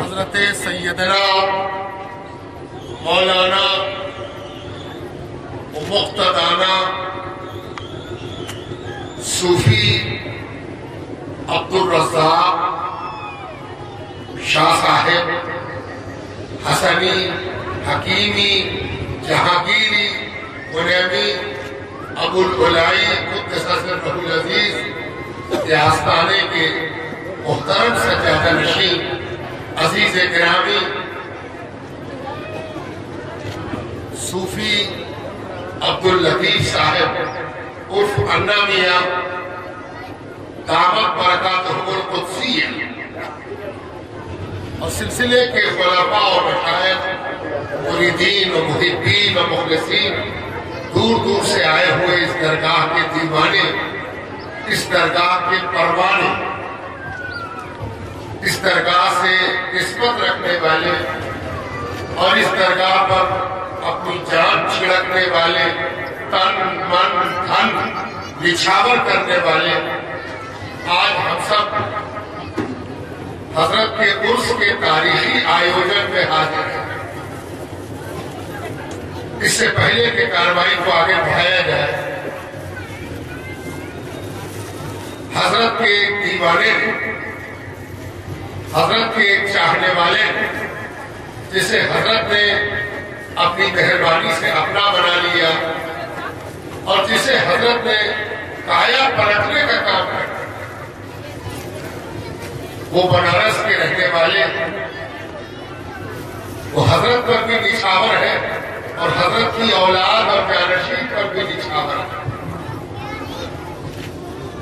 हज़रत सैदना मौलाना मुख्तदाना सूफी अब्दुल रज़ाक शाह साहेब, हसनी, हकीमी, जहांगीरी, मुनैमी, अबुल उलाई अज़ीज़ आस्थाने के मुहतरम सजादा नशीन अज़ीज़ ग्रामी। सूफी अब्दुल लतीफ साहब, उर्फ़ अन्ना मिया दामद बरकत कुदसिया और सिलसिले के खलफा और मशायद मुरीदीन और मुहिबीन और मुखलसिन दूर दूर से आए हुए इस दरगाह के दीवाने, इस दरगाह के परवाने इस दरगाह से निस्बत रखने वाले और इस दरगाह पर अपनी जान छिड़कने वाले, तन, मन, धन निछावर करने वाले, आज हम सब हज़रत के उर्स के तारीखी आयोजन में हाजिर हैं। इससे पहले के कार्रवाई को आगे बढ़ाया जाए। हज़रत के दीवाने हज़रत के एक चाहने वाले, जिसे हज़रत ने अपनी मेहरबानी से अपना बना लिया और जिसे हज़रत ने काया पलटने का काम किया। वो बनारस के रहने वाले। वो हज़रत पर भी निछावर है और हज़रत की औलाद और जानशीन पर भी निछावर है।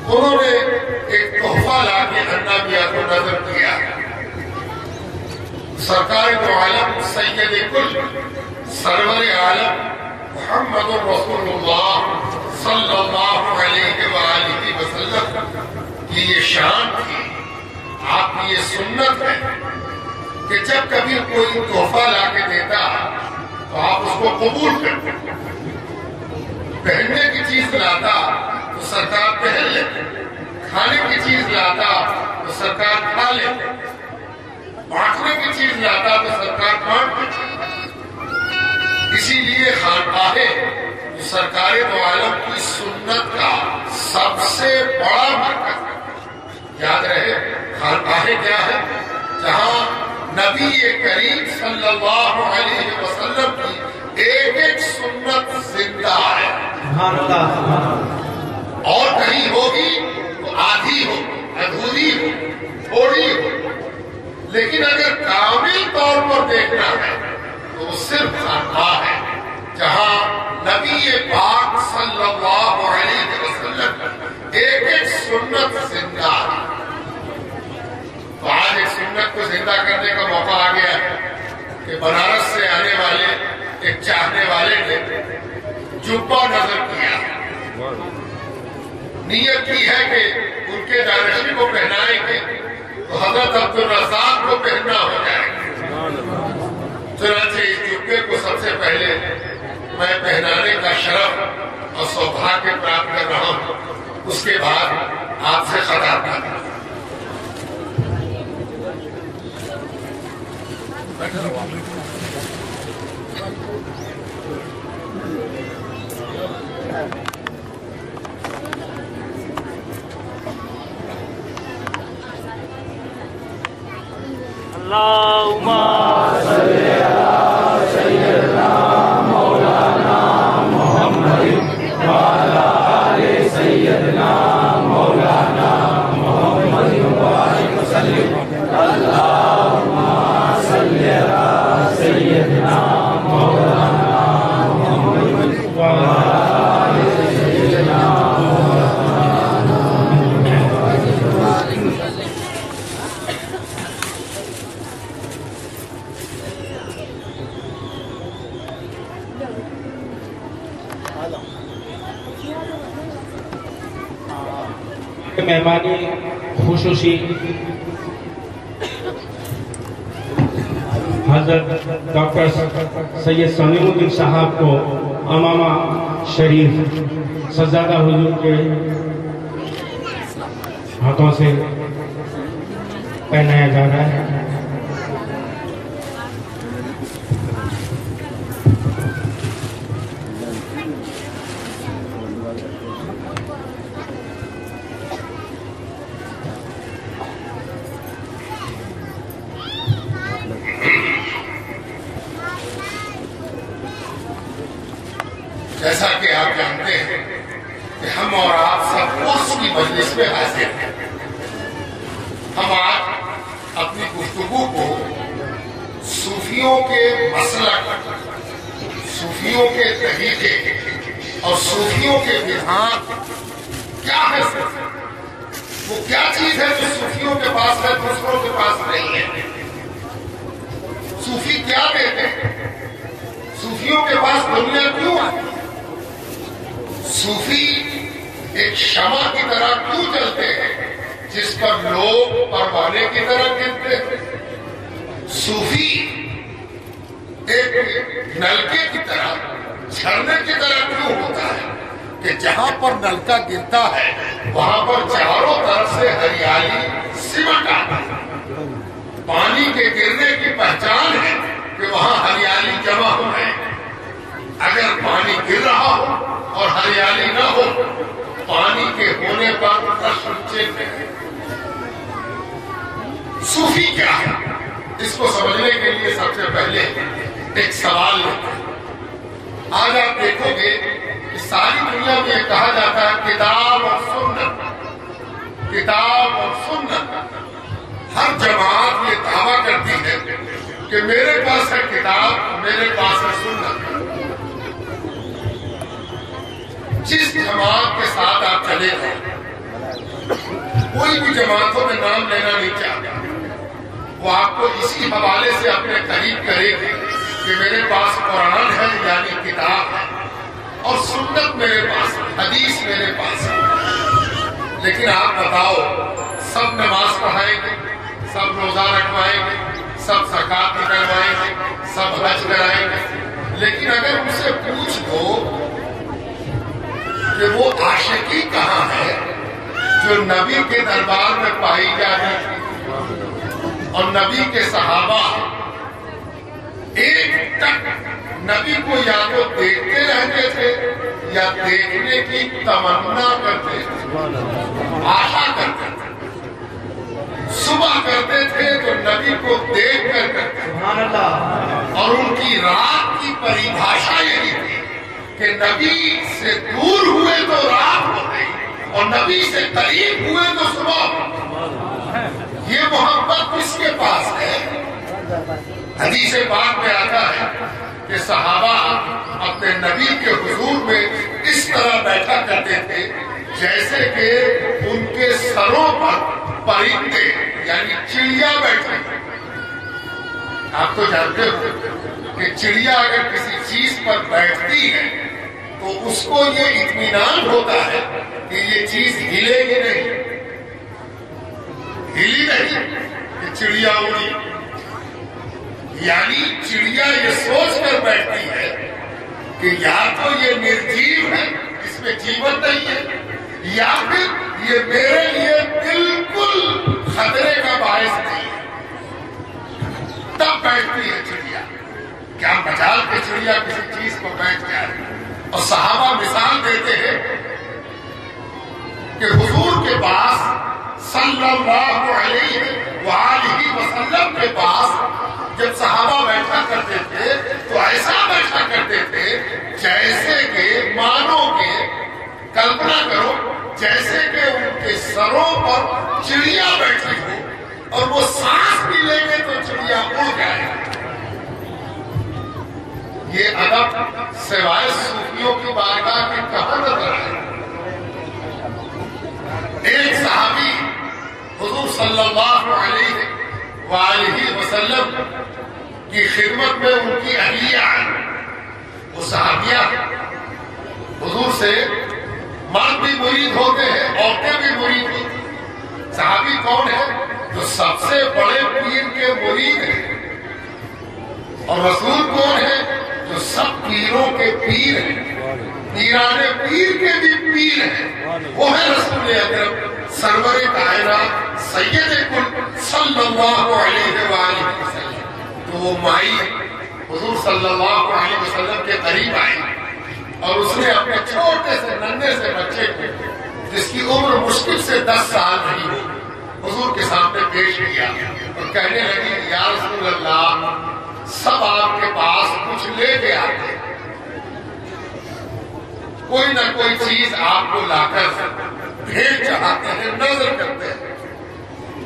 उन्होंने एक तोहफा ला के अन्ना मिया को नज़र किया सरकार तो आलम सैयद कुल सरवर आलम मोहम्मद वसल्लम की ये शान थी। आपकी ये सुन्नत है कि जब कभी कोई तोहफा ला के देता तो आप उसको कबूल करते। पहनने की चीज़ लाता तो सरकार पहन लेते। खाने की चीज़ लाता तो सरकार खा लेते। बांटने की चीज़ लाता तो सरकार बांट देती इसीलिए खानकाहे सरकार आलम की सुन्नत का सबसे बड़ा मरकज। याद रहे खानकाहे क्या है? जहाँ नबी करीम सल्लल्लाहु अलैहि वसल्लम की एक एक सुन्नत ज़िंदा है। और कहीं होगी तो आधी हो अधूरी हो थोड़ी हो लेकिन अगर कामिल तौर पर देखना है तो सिर्फ़ खानका है जहाँ नबी पाक सल्लल्लाहु अलैहि वसल्लम एक एक सुन्नत ज़िंदा है। तो आज इस सुन्नत को ज़िंदा करने का मौका आ गया है कि बनारस से आने वाले एक चाहने वाले ने जुब्बा नज़र किया। नीयत की है कि उनके दानशी को पहनाएँगे तो हज़रत अब्दुल रजाक को पहनना हो जाएगा चुनाचे इस जुब्बे को सबसे पहले मैं पहनाने का शरफ और सौभाग्य प्राप्त कर रहा हूँ। उसके बाद आपसे खताब करता हूँ। खसूसी हज़रत डॉक्टर सैयद समीमुद्दीन साहब को अमामा शरीफ सजादा हुजूर के हाथों से पहनाया जा रहा है जैसा कि आप जानते हैं कि हम और आप सब उर्स की मजलिस में हाजिर हैं हम आज अपनी गुफ्तगु को सूफियों के मसलक सूफियों के तरीके और सूफियों के विधान, क्या है वो क्या चीज़ है जो सूफियों के पास है, दूसरों के पास नहीं है? सूफी क्या देते हैं? सूफियों के पास दुनिया क्यों है? सूफी एक क्षमा की तरह क्यों चलते हैं, जिस पर लोग परवाने की तरह गिरते हैं? सूफी एक नलके की तरह, झरने की तरह क्यों होता है? कि जहाँ पर नलका गिरता है, वहाँ पर चारों तरफ़ से हरियाली सिमट आता है। पानी के गिरने की पहचान है कि वहाँ हरियाली जमा हो है। अगर पानी गिर रहा हो और हरियाली न हो, पानी के होने पर प्रश्न चिन्ह है। सूफी क्या है? इसको समझने के लिए सबसे पहले एक सवाल आज आप देखोगे कि सारी दुनिया में कहा जाता है, किताब और सुन्नत। किताब और सुन्नत। हर जमात ये दावा करती है कि मेरे पास है किताब, मेरे पास है सुन्नत। जिस जमात के साथ आप चले हैं कोई भी जमातों में नाम लेना नहीं चाहता। वो आपको इसी हवाले से अपने करीब करेगी। कि मेरे पास कुरान है, यानी किताब है, और सुन्नत मेरे पास, हदीस मेरे पास है। लेकिन आप बताओ, सब नमाज़ पढ़ाएँगे, सब रोजा रखवाएँगे, सब सकात निकलवाएँगे सब हज कराएँगे। लेकिन अगर उनसे पूछ दो कि वो आशिकी कहाँ है, जो नबी के दरबार में पाई जा रही थी, और नबी के सहाबा एक तक नबी को या तो देखते रहते थे या देखने की तमन्ना करते थे। आशा करते थे। सुबह करते थे तो नबी को देख कर करते और उनकी रात की परिभाषा यही थी कि नबी से दूर हुए तो रात हो गई और नबी से करीब हुए तो सुबह ये मोहब्बत किसके पास है? हदीस पाक में आता है कि सहाबा अपने नबी के हुजूर में इस तरह बैठा करते थे, जैसे कि उनके सरों पर परिंदे यानी चिड़िया बैठे आप तो जानते हो कि चिड़िया अगर किसी चीज़ पर बैठती है तो उसको ये इत्मीनान होता है कि ये चीज़ हिलेगी नहीं। हिली नहीं, कि चिड़िया उड़ी। यानी चिड़िया ये सोच कर बैठती है कि या तो ये निर्जीव है, इसमें जीवन नहीं है, या फिर ये मेरे लिए बिल्कुल खतरे का बायस नहीं है। तब बैठती है चिड़िया। क्या मजाल की चिड़िया किसी चीज़ पर बैठ जाए और सहाबा मिसाल देते हैं कि हुजूर के पास, सल्लल्लाहु अलैहि वसल्लम के पास जब सहाबा बैठा करते थे तो ऐसा बैठा करते थे, जैसे कि मानो के, कल्पना करो, जैसे कि उनके सरों पर चिड़िया बैठी हो, और वो सांस भी लेंगे तो चिड़िया उड़ जाए। ये अदब सिवाय सूफियों की बारगाह के कहा नज़र आए एक साहबी हुजूर सल्लल्लाहु अलैहि वसल्लम की खिदमत में उनकी अहलिया वो साहबिया हुजूर से मर्द भी मुरीद होते हैं, औरतें भी मुरीद होती हैं। साहबी कौन है? जो सबसे बड़े पीर के मुरीद है। और रसूल कौन है? जो सब पीरों के पीर है। पीराने पीर के भी पीर है। वो है रसूल अकरम, सरवर कायनात, सैयद कुल, सल्लल्लाहु अलैहि वसल्लम। तो वो माई हुजूर सल्लल्लाहु अलैहि वसल्लम के करीब आई और उसने अपने छोटे से, नन्हे से बच्चे को, जिसकी उम्र मुश्किल से दस साल रही हो हुजूर के सामने पेश किया और कहने लगी, या रसूल अल्लाह सब आपके पास कुछ लेके आते कोई ना कोई चीज़ आपको लाकर भेंट चढ़ाते हैं, नज़र करते हैं।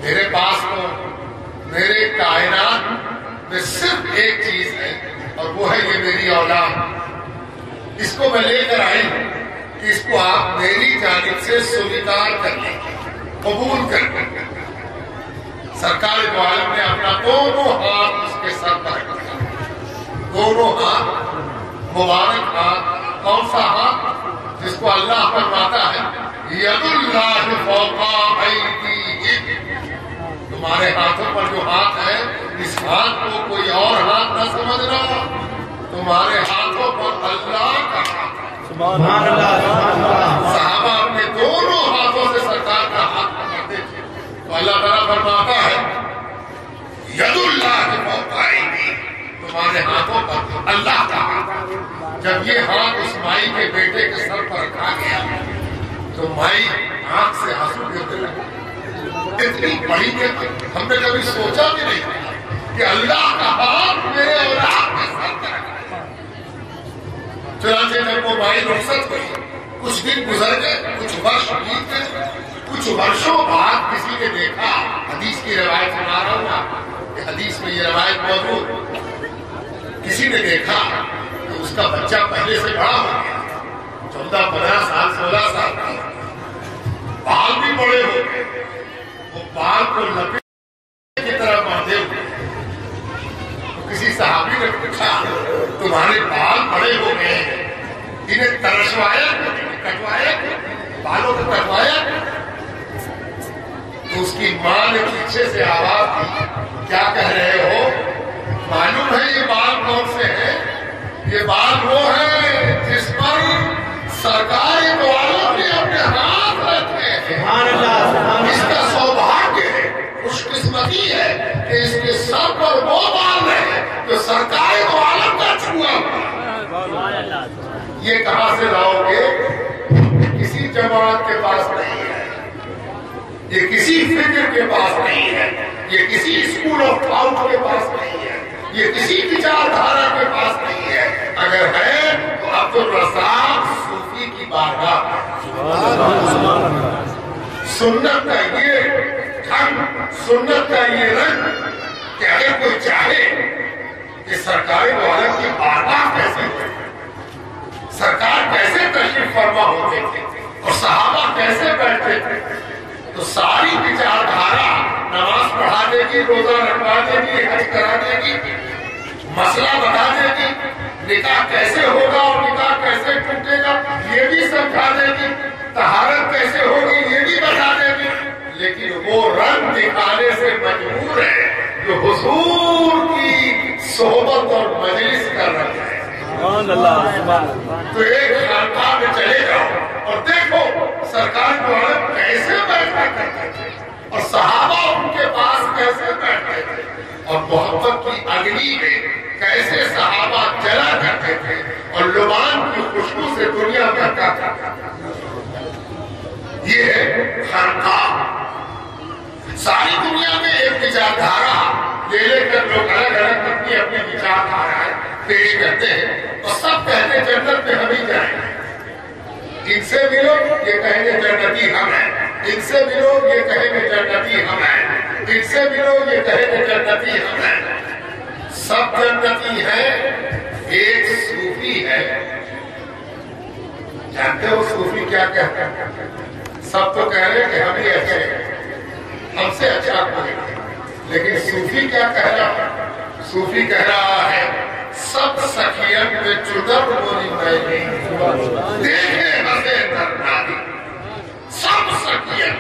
मेरे पास तो मेरे कायनात में सिर्फ़ एक चीज़ है, और वो है ये मेरी औलाद। इसको मैं लेकर आई कि इसको आप मेरी जानिब से स्वीकार कर लें, कबूल कर लें। सरकार ने अपना दोनों हाथ उसके सर पर रखा। दोनों हाथ मुबारक हाथ कौन सा हाथ जिसको अल्लाह फरमाता है। तुम्हारे हाथों पर जो हाथ है इस हाथ को कोई और हाथ न समझना। तुम्हारे हाथों पर अल्लाह का साहबा अपने दोनों हाथों से सरकार का हाथ पकड़ते थे। तो अल्लाह ताला फरमाता है यदुल्लाह की तुम्हारे हाथों पर अल्लाह का हाथ। जब ये हाथ उस माई के बेटे के सर पर रखा गया तो माई आँख से आँसू गिरने लगे। इतनी बड़ी के हमने कभी सोचा भी नहीं कि अल्लाह का हाथ मेरे औलाद के सर पर। चुनाचे जब वो माई रुखसत हुई। कुछ दिन गुजर गए, कुछ वर्ष बीत गए। कुछ वर्षों बाद किसी ने देखा, हदीस की रवायत सुना रहा हूँ हदीस में ये रवायत मौजूद किसी ने देखा तो उसका बच्चा पहले से बड़ा हो गया, चौदह, पंद्रह साल, सोलह साल का। बाल भी बड़े हो गए। वो बाल को लपेट की तरह बांधे हुए। तो किसी साहबी ने पूछा, तुम्हारे बाल बड़े हो गए इन्हें तरसवाया कटवाया बालों को कटवाया तो उसकी माँ ने पीछे से आवाज़ दी, क्या कह रहे हो? मालूम है ये बाल कौन से है? ये बाल वो है जिस पर सरकारी वालों ने अपने हाथ रखे हैं। इसका सौभाग्य है खुशकिस्मती है कि इसके सर पर वो बाल है जो सरकारी वालों का छुआ ये कहाँ से लाओगे? किसी जमात के पास नहीं है। ये किसी फ़िक्र के पास नहीं है। ये किसी स्कूल ऑफ़ थॉट के पास नहीं है। ये किसी विचारधारा के पास नहीं है। अगर है तो अब्दुल रसाक सूफी की बारगाह। सुन्नत का ये ढंग सुन्नत का ये रंग। कि कोई चाहे कि सरकारी वालों की बारगाह कैसे सरकार कैसे तशरीफ़ फरमा होते थे? और सहाबा कैसे बैठते थे? तो सारी विचारधारा नमाज़ पढ़ा देगी रोजा रखवा देगी हज करा देगी मसला बता देगी निकाह कैसे होगा और निकाह कैसे टूटेगा ये भी समझा देगी तहारत कैसे होगी ये भी बता देगी लेकिन वो रंग दिखाने से मजबूर है जो हुजूर की सोहबत और मजलिस कर रहे हैं। तो एक में चले जाओ और देखो सरकार द्वारा बैठा करते थे और सहाबा उनके पास कैसे बैठते थे और मोहब्बत की अग्नि में कैसे सहाबा जला करते थे और लुबान की खुशबू से दुनिया भर का ये खानका सारी दुनिया में एक विचारधारा ले लेकर लोग अलग अलग अपनी अपनी विचारधाराएँ पेश करते हैं और सब कहते जन्नत में हम ही जाएँगे। इनसे मिलो, ये कहेंगे जन्नती हम हैं। इनसे मिलो, ये कहेंगे जन्नती हम हैं। इनसे मिलो, ये कहेंगे जन्नती हम हैं। सब जन्नती है, एक सूफी है। जानते हो सूफी क्या कहते हैं? सब तो कह रहे हैं कि हम ही ऐसे हमसे अच्छा कोई लेकिन सूफी क्या कह रहा है? सूफी कह रहा है, सब सखियन पे चुदर बोली मैंने देखे हसे नरनारी सब सखियन,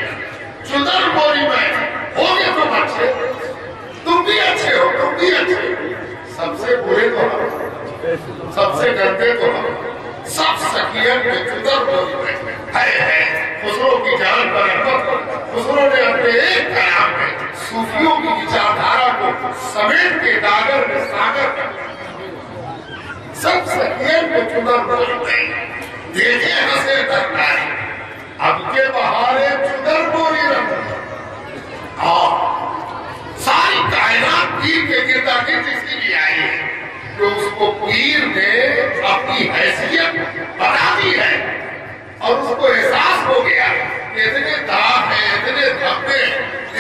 चुदर बोली मैं गए तुम तो अच्छे। तुम भी अच्छे हो, तुम भी अच्छे। सबसे बुरे तो हम। सबसे गंदे तो हम। सब सकियत में चुदर बोली में है है खुसरो की जान पर हो। खुसरो ने अपने एक कलाम में सूफियों की विचारधारा को समेट के दागर में सागर कर सब सकियत में चुदर बोली में देखे हंसे धरनारी अब के बहारे चुदर बोली रंग और सारी कायनात पीर के गिरदा गिर्द इसलिए आई है। कि उसको पीर ने अपनी हैसियत बता दी है और उसको एहसास हो गया कि इतने दाग है इतने धब्बे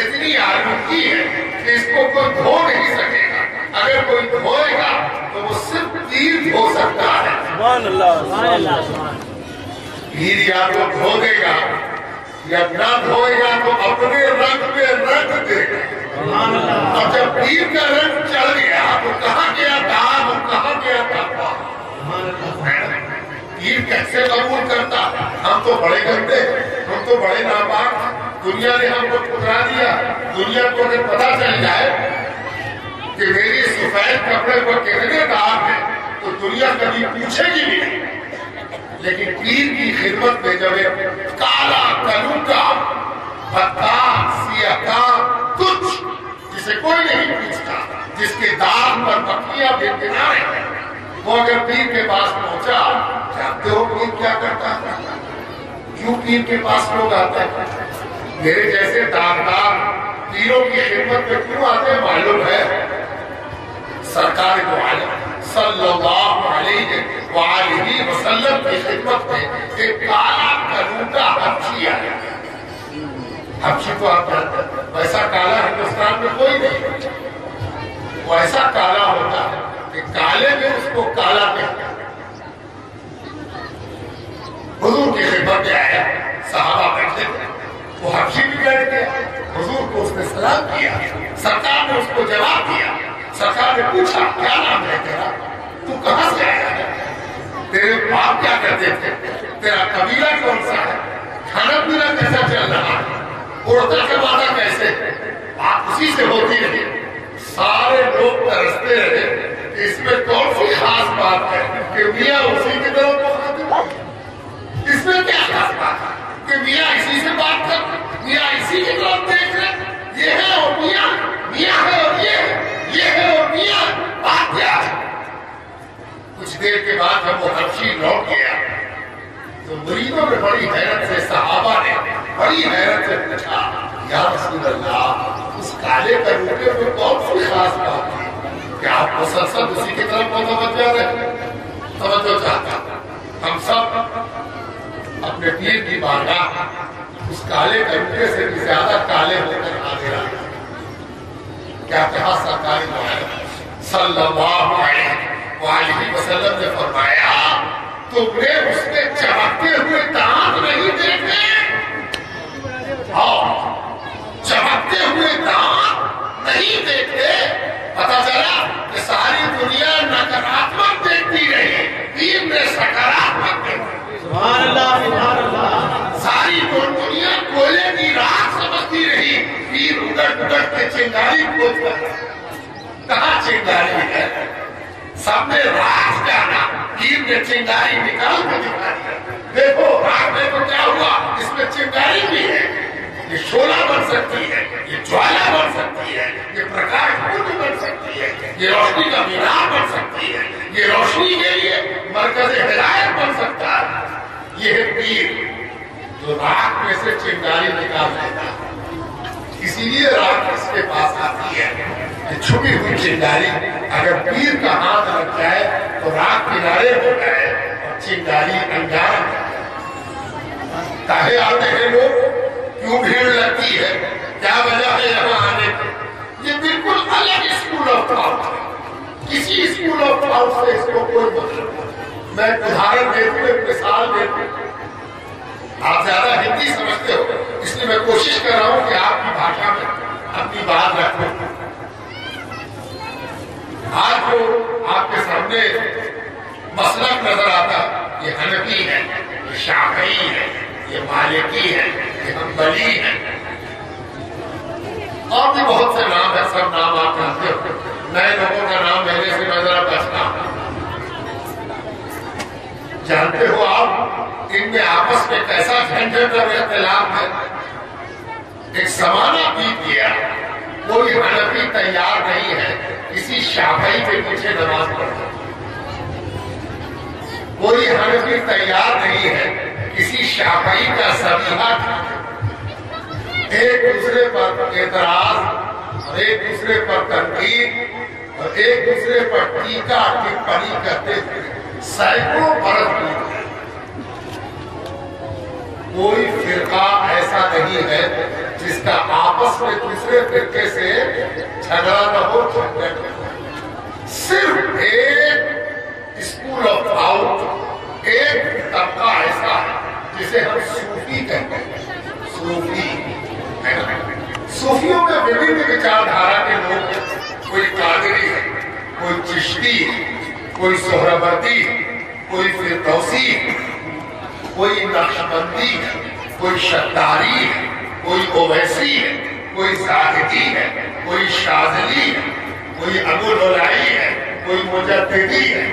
इतनी आलूगी है कि इसको कोई धो नहीं सकेगा। अगर कोई धोएगा तो वो सिर्फ़ पीर धो सकता है। पीर या तो धो देगा या न धोएगा तो अपने रंग में रंग देगा। और जब पीर का रंग चढ़ गया तो कहा गया दाग और कहा गया पीर कैसे कबूल करता? हम तो बड़े गंदे, हम तो बड़े नापाक। दुनिया ने हमको ठुकरा दिया। दुनिया को अगर पता चल जाए कि मेरी सफ़ेद कपड़े पर कितने दाग हैं तो दुनिया कभी पूछेगी नहीं। लेकिन पीर की खिदमत में जब एक काला कलूका भत्ता सियाका कुछ जिसे कोई नहीं पूछता, जिसके दाग पर पक्कियाँ भी किनारे। वो अगर पीर के पास पहुँचा, जानते हो पीर क्या करता है? क्यों पीर के पास लोग आते हैं? मेरे जैसे दागदार पीरों की खिदमत में क्यों आते हैं, मालूम है? सरकार को सल्लल्लाहु अलैहि वसल्लम की खिदमत में एक काला कलूटा हब्शी आया हब्शी तो आप वैसा काला हिंदुस्तान में कोई नहीं वो ऐसा काला होता है कि काले में उसको काला कहते हुजूर की खिदमत में आया, साहबा बैठे वो हब्शी भी बैठ गया हुजूर को उसने सलाम किया। सरकार ने उसको जवाब दिया। सरकार ने पूछा, क्या नाम है तेरा? तू कहाँ से आया है? तेरे बाप क्या करते थे? तेरा कबीला कौन सा है? खाना पीना कैसा चल रहा है? उड़ता कमाना कैसे बात उसी से होती रही सारे लोग तरसते रहे इसमें कौन सी खास बात है कि मियाँ उसी की तरफ़ को खाते इसमें क्या खास बात है कि मियाँ इसी से बात कर मियाँ इसी की तरफ़ देख रहे ये है और मियाँ। मियाँ है और ये है। ये है और मियाँ। बात क्या है? कुछ देर के बाद जब वो हर्षी लौट गया तो मुरीदों में बड़ी हैरत बड़ी हैरत से पूछा। या रसूल अल्लाह उस काले करूटे में कौन सी खास बात है कि आप मुसलसल उसी की तरफ़ को तवज्जो रहे तवज्जो चाहता हम सब अपने पीर की बारगाह, उस काले करूटे से भी ज़्यादा काले होकर हाजिर आए क्या कहा सरकारी सल्लल्लाहु अलैहि वसल्लम ने फरमाया, तुमने उसमें चमकते हुए दांत नहीं देखे। हाँ। चमकते हुए दांत नहीं देखे पता चला कि सारी दुनिया नकारात्मक देखती रही पीर ने सकारात्मक सारी दुनिया कोयले की राख समझती रही पीर उगट उगट के चिंगारी खोज कहा चिंगारी है? सबने राख जाना पीर ने चिंगारी निकाल के दिखा दिया देखो राख देखो क्या हुआ? इसमें चिंगारी भी है। ये शोला बन सकती है, ये ज्वाला बन सकती है, ये प्रकाश पुंज बन सकती है, ये रोशनी का मीनार बन सकती है, ये रोशनी के लिए मरकज हिदायत बन सकता है ये है पीर, जो राख में से चिंगारी निकाल देता है इसीलिए राख इसके पास आती है कि छुपी हुई चिंगारी, अगर पीर का हाथ लग जाए तो राख किनारे हो जाए और चिंगारी हो जाए। काहे आते हैं लोग क्यों भीड़ लगती है। क्या वजह है यहाँ आने की? ये बिल्कुल अलग स्कूल ऑफ़ थॉट किसी स्कूल ऑफ़ थॉट से इसको कोई मतलब नहीं। मैं उदाहरण देती हूँ मिसाल देती हूँ। आप ज़्यादा हिंदी समझते हो, इसलिए मैं कोशिश कर रहा हूँ कि आपकी भाषा में अपनी बात रखूँ। आज जो आपके सामने मसलक नज़र आता, ये हनफी है, ये शाफी है, ये मालिकी है हम्बली है और भी बहुत से नाम है, सब नाम आप जानते हो। नए लोगों का नाम लेने से मैं जरा जानते हो आप, इनमें आपस में कैसा झंझट और इख्तलाफ है एक जमाना बीत गया। कोई हनफी तैयार नहीं है। किसी शाफई के पीछे नमाज़ पढ़ने कोई हनफी तैयार नहीं है। किसी शाफई का सबिहा एक दूसरे पर एतराज़ और एक दूसरे पर तनकीद, और एक दूसरे पर टीका टिप्पणी करते थे सैकड़ों बरस बीत कोई फिरका ऐसा नहीं है जिसका आपस में दूसरे फिरके से झगड़ा न हो सिर्फ़ एक स्कूल ऑफ़ आउट, एक तबका ऐसा जिसे हम सूफी कहते हैं। सूफी? सूफियों में विभिन्न विचारधारा के लोग कोई कादरी है कोई चिश्ती है कोई सोहरावर्दी कोई फिरदौसी है कोई नक्शबंदी है कोई है कोई ओवैसी है कोई जाहिदी है कोई शाजली है कोई अबुलाई है कोई मुजद्दी है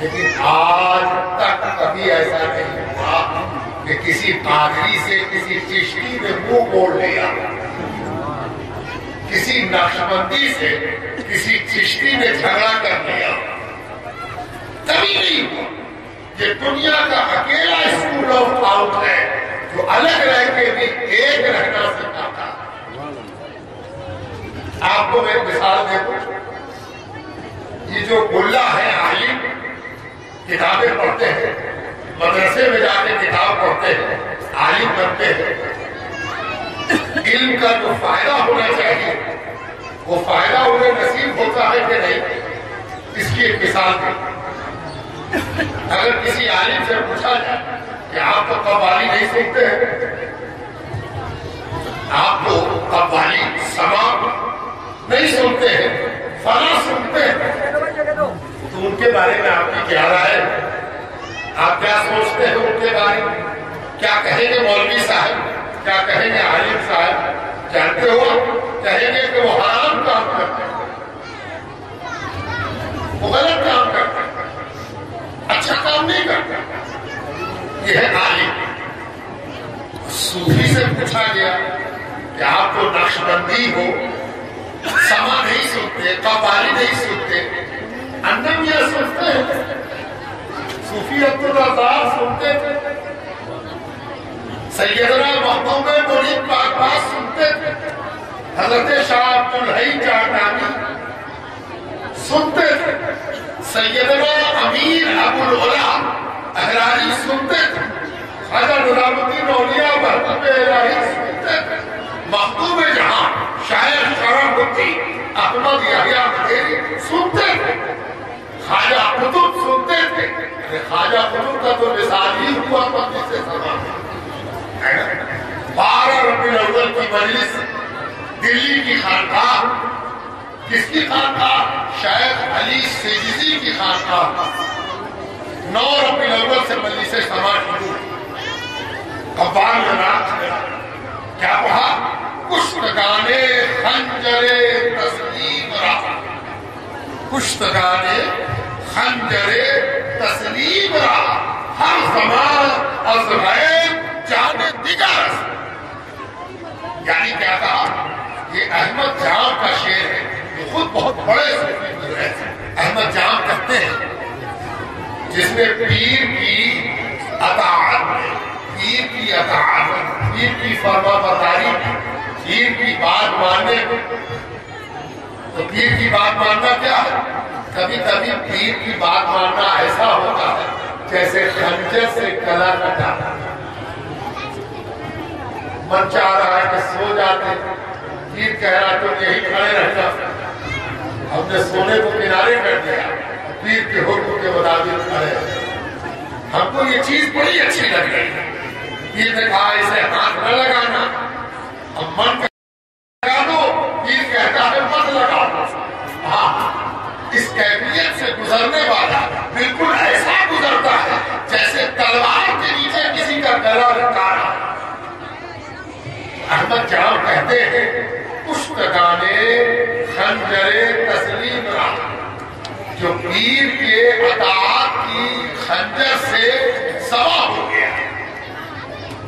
लेकिन आज तक कभी ऐसा नहीं हुआ कि किसी पादरी से किसी चिश्ती ने मुँह मोड़ लिया। किसी नक्शबंदी से किसी चिश्ती ने झगड़ा कर लिया। कभी नहीं ये दुनिया का अकेला स्कूल ऑफ़ आउट है जो अलग रह के भी एक रहना सिखाता आपको मैं मिसाल दे ये जो गुल्ला है आलिम, किताबें पढ़ते हैं। मदरसे में जाके किताब पढ़ते हैं आलिम बनते हैं। इल्म का जो फ़ायदा होना चाहिए, वो फ़ायदा उन्हें नसीब होता है कि नहीं, इसकी एक मिसाल दें। अगर किसी आलिम से पूछा जाए कि आप तो कव्वाली नहीं सुनते हैं, आप तो कव्वाली समा नहीं सुनते हैं, फला सुनते हैं तो उनके बारे में आपकी क्या राय है? आप क्या सोचते हैं उनके बारे में? क्या कहेंगे मौलवी साहब? क्या कहेंगे आलिम साहब? जानते हो कहेंगे कि वो हराम काम करते हैं। वो गलत काम करते हैं। अच्छा काम नहीं करता यह है आलिम। सूफी से पूछा गया कि आप तो नक्शबंदी हो, समा नहीं सुनते कबाली नहीं सुनते, अन्नम यह सुनते हैं। सूफी अब्दुल रजाक सुनते थे। सैयदना महबूब मुनीब बागबाज सुनते थे। हज़रत शाह अब्दुल हई जाटानी सुनते थे। सैयदना अमीर अबुल उला अहरारी सुनते थे। ख्वाजा निजामुद्दीन औलिया महबूब इलाही सुनते थे। महबूब जहाँ शायर शराफुद्दीन अहमद यहिया सुनते थे। ख्वाजा कुतुब सुनते थे ख्वाजा कुतुब का तो मिसाल ही हुआ पति से समान बारह रबी अव्वल की मजलिस, दिल्ली की खानकाह। किसकी खानकाह? शायद अली सेजिजी की खानकाह। नौ रबी अव्वल से मजलिस समा शुरू कब्बाल में रात क्या पढ़ा? पुष्प गाने खंजरे तस्लीम रहा। पुष्प गाने खंजरे तस्लीम रहा। हर जमान अजगैर जाने दिगर। यानी क्या कहा ये अहमद जाम का शेर है। ये खुद बहुत बड़े अहमद जाम कहते हैं, जिसमें पीर की में पीर की अताअत पीर की फरमा बरदारी पीर की बात मानने। तो पीर की बात मानना क्या है? कभी कभी पीर की बात मानना ऐसा होता है, जैसे खंजर से गला कटा मन चाह रहा है कि सो जाते पीर कह रहा तो यही खड़े रहता हमने सोने को किनारे कर दिया पीर के हुक्म के मुताबिक खड़े हमको ये चीज़ बड़ी अच्छी लग गई पीर ने कहा, इसे हाथ न लगाना। अब मन लगा दो पीर कहता है, मत लगाओ। हाँ। इस कैफियत से गुजरने वाला बिल्कुल ऐसा गुजरता है, जैसे तलवार के नीचे किसी का गला काटा अहमद अहमद जाम कहते हैं पुस्तकाने खंजरे तस्लीम रहा जो पीर के अतात की खंजर से सवा हो गया,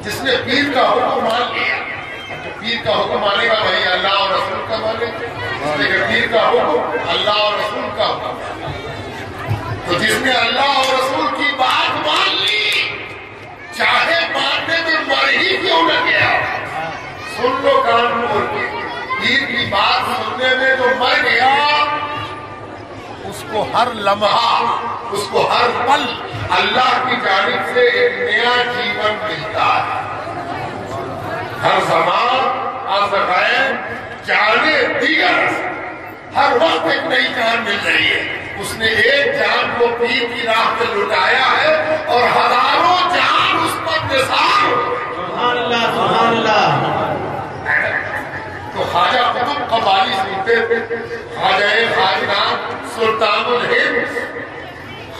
जिसने पीर का हुक्म मान लिया। पीर का हुक्म मानेगा भाई, अल्लाह और रसूल का माने। लेकिन पीर का हुक्म अल्लाह और रसूल का हुक्म तो जिसने अल्लाह और रसूल की बात मान ली, चाहे मानने में मर ही क्यों न गया, सुन लो कान खोल के। पीर की बात सुनने में जो मर गया, उसको हर लम्हा, उसको हर पल अल्लाह की जानिब से एक नया जीवन मिलता है। हर जमान अजगैर जाने दीगर। हर वक्त एक नई जान मिल रही है। उसने एक जान को पीर की राह में लुटाया है और हज़ारों जान उस पर निसार। तो ख्वाजा कुतुब कबाली सुनते थे। ख्वाजा खाजना सुल्तानुल हिंद।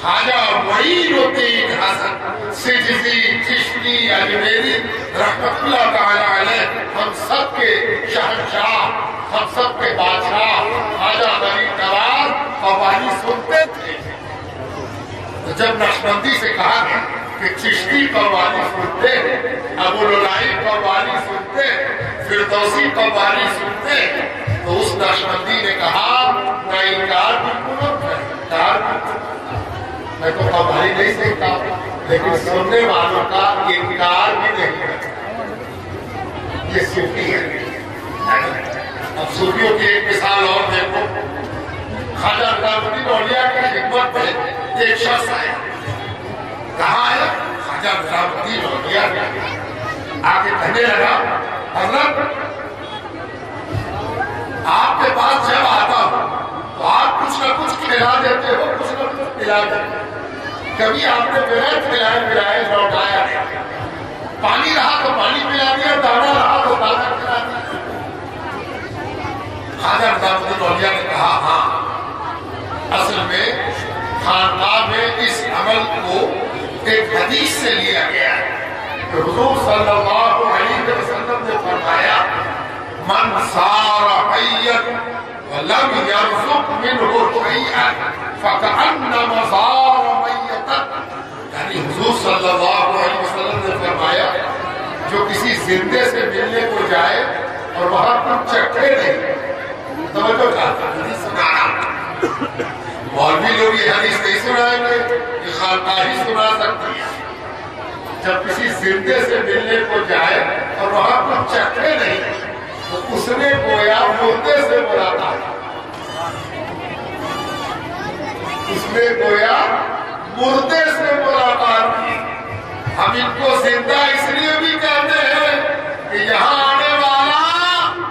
ख्वाजा मोइनुद्दीन हसन सिजदी चिश्ती अजमेरी रहमतुल्लाह ताला हम सब के शहनशाह हम सब के बादशाह ख्वाजा गरीब नवाज़ कबाली सुनते थे। तो जब नक्शबंदी से कहा गया कि चिश्ती कव्वाली सुनते अबू लुलाई कव्वाली सुनते फिरदौसी कव्वाली सुनते तो उस नक्शबंदी ने कहा मैं इनकार बिल्कुल कर, इनकार बिल्कुल। मैं तो कव्वाली नहीं सीखता लेकिन सुनने वालों का इनकार भी नहीं करता ये सूफी है। अब सूफियों की एक मिसाल और देखो। खाजा औलिया की हिम्मत में एक शख्स आया। कहा है खाजा औलिया आके कहने लगा आपके पास जब आता हूँ तो आप कुछ ना कुछ खिला देते हो, कुछ ना कुछ खिला देते हो। कभी आपने बगैर खिलाए पिलाए लौटाया? पानी रहा तो पानी पिला दिया दाना रहा तो दाना खिला दिया। खाजा औलिया ने कहा हाँ असल में खानकाह में इस अमल को एक हदीस से लिया गया है। कि हुजूर सल्लल्लाहु अलैहि वसल्लम ने फरमाया, मन सारा हैयत वलम यरजुक मिनहु शैअन फकअन्नमा सारा हुजूर सल्लल्लाहु अलैहि वसल्लम ने फरमाया, जो किसी जिंदे से मिलने को जाए और वहाँ कुछ चखे नहीं। चाहता मौलवी लोग ये हदीस नहीं सुनाएँगे, ये खानका ही सुना सकती है। जब किसी जिंदे से मिलने को जाए और वहाँ पर चखे नहीं तो उसने गोया मुर्दे से मुलाकात उसने गोया मुर्दे से मुलाकात की। हम इनको ज़िंदा इसलिए भी कहते हैं कि यहाँ आने वाला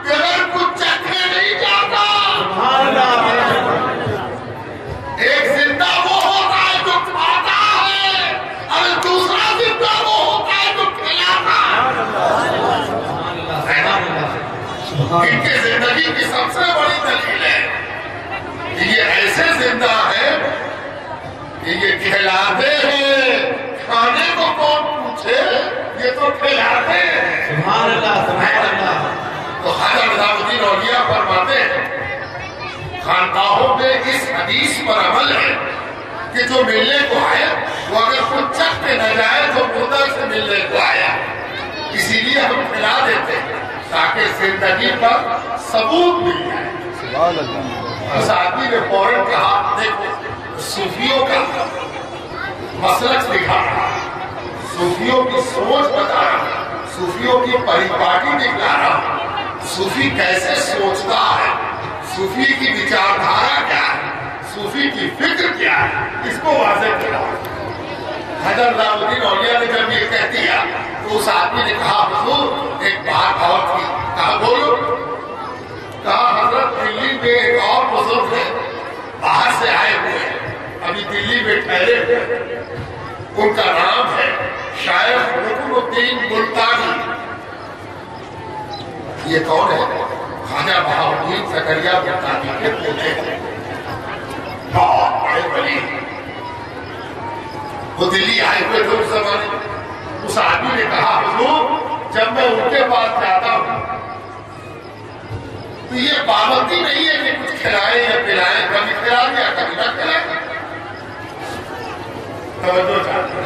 बगैर कुछ चखे नहीं जाता। एक ज़िंदा वो होता है जो खाता है और दूसरा ज़िंदा वो होता है जो खिलाता है। इनके ज़िंदगी की सबसे बड़ी दलील है कि ये ऐसे ज़िंदा है खिलाते हैं। खाने को कौन पूछे? ये तो खिलाते हैं। सुभान अल्लाह सुभान अल्लाह तो खाजा निजामुद्दीन औलिया फरमाते हैं खानकाहों में इस हदीस पर अमल है कि जो मिलने को आया वो अगर खुद चख के न जाए तो मुर्दा से मिलने को आया। इसीलिए हम खिला देते हैं ताकि ज़िंदगी पर सबूत मिल जाए। उस आदमी ने फ़ौरन कहा देखो सूफियों का मसलक दिखा रहा सूफियों की सोच बता रहा सूफियों की परिपाटी दिखला रहा सूफी कैसे सोचता है? सूफी की विचारधारा क्या है? सूफी की फ़िक्र क्या है? इसको वाजह किया हजर रामुद्दीन औलिया ने जब ये कह दिया तो उस आदमी ने कहा, हुजूर, एक बात और थी। कहा, बोलो। कहा, हज़रत दिल्ली में एक और बुज़ुर्ग है, बाहर से आए हुए हैं। अभी दिल्ली में ठहरे उनका नाम है शायद रुकनुद्दीन मुल्तानी। ये कौन है? खाजा बहाउद्दीन सकरिया मुल्तानी के पोते बहुत बड़े बली वो दिल्ली आए हुए थे उस जमाने उस आदमी ने कहा, हुजूर, जब मैं उनके पास जाता हूँ तो ये पाबंदी नहीं है कि कुछ खिलाए या पिलाए कभी खिला दिया कभी ना खिलाए। तवज्जो चाहते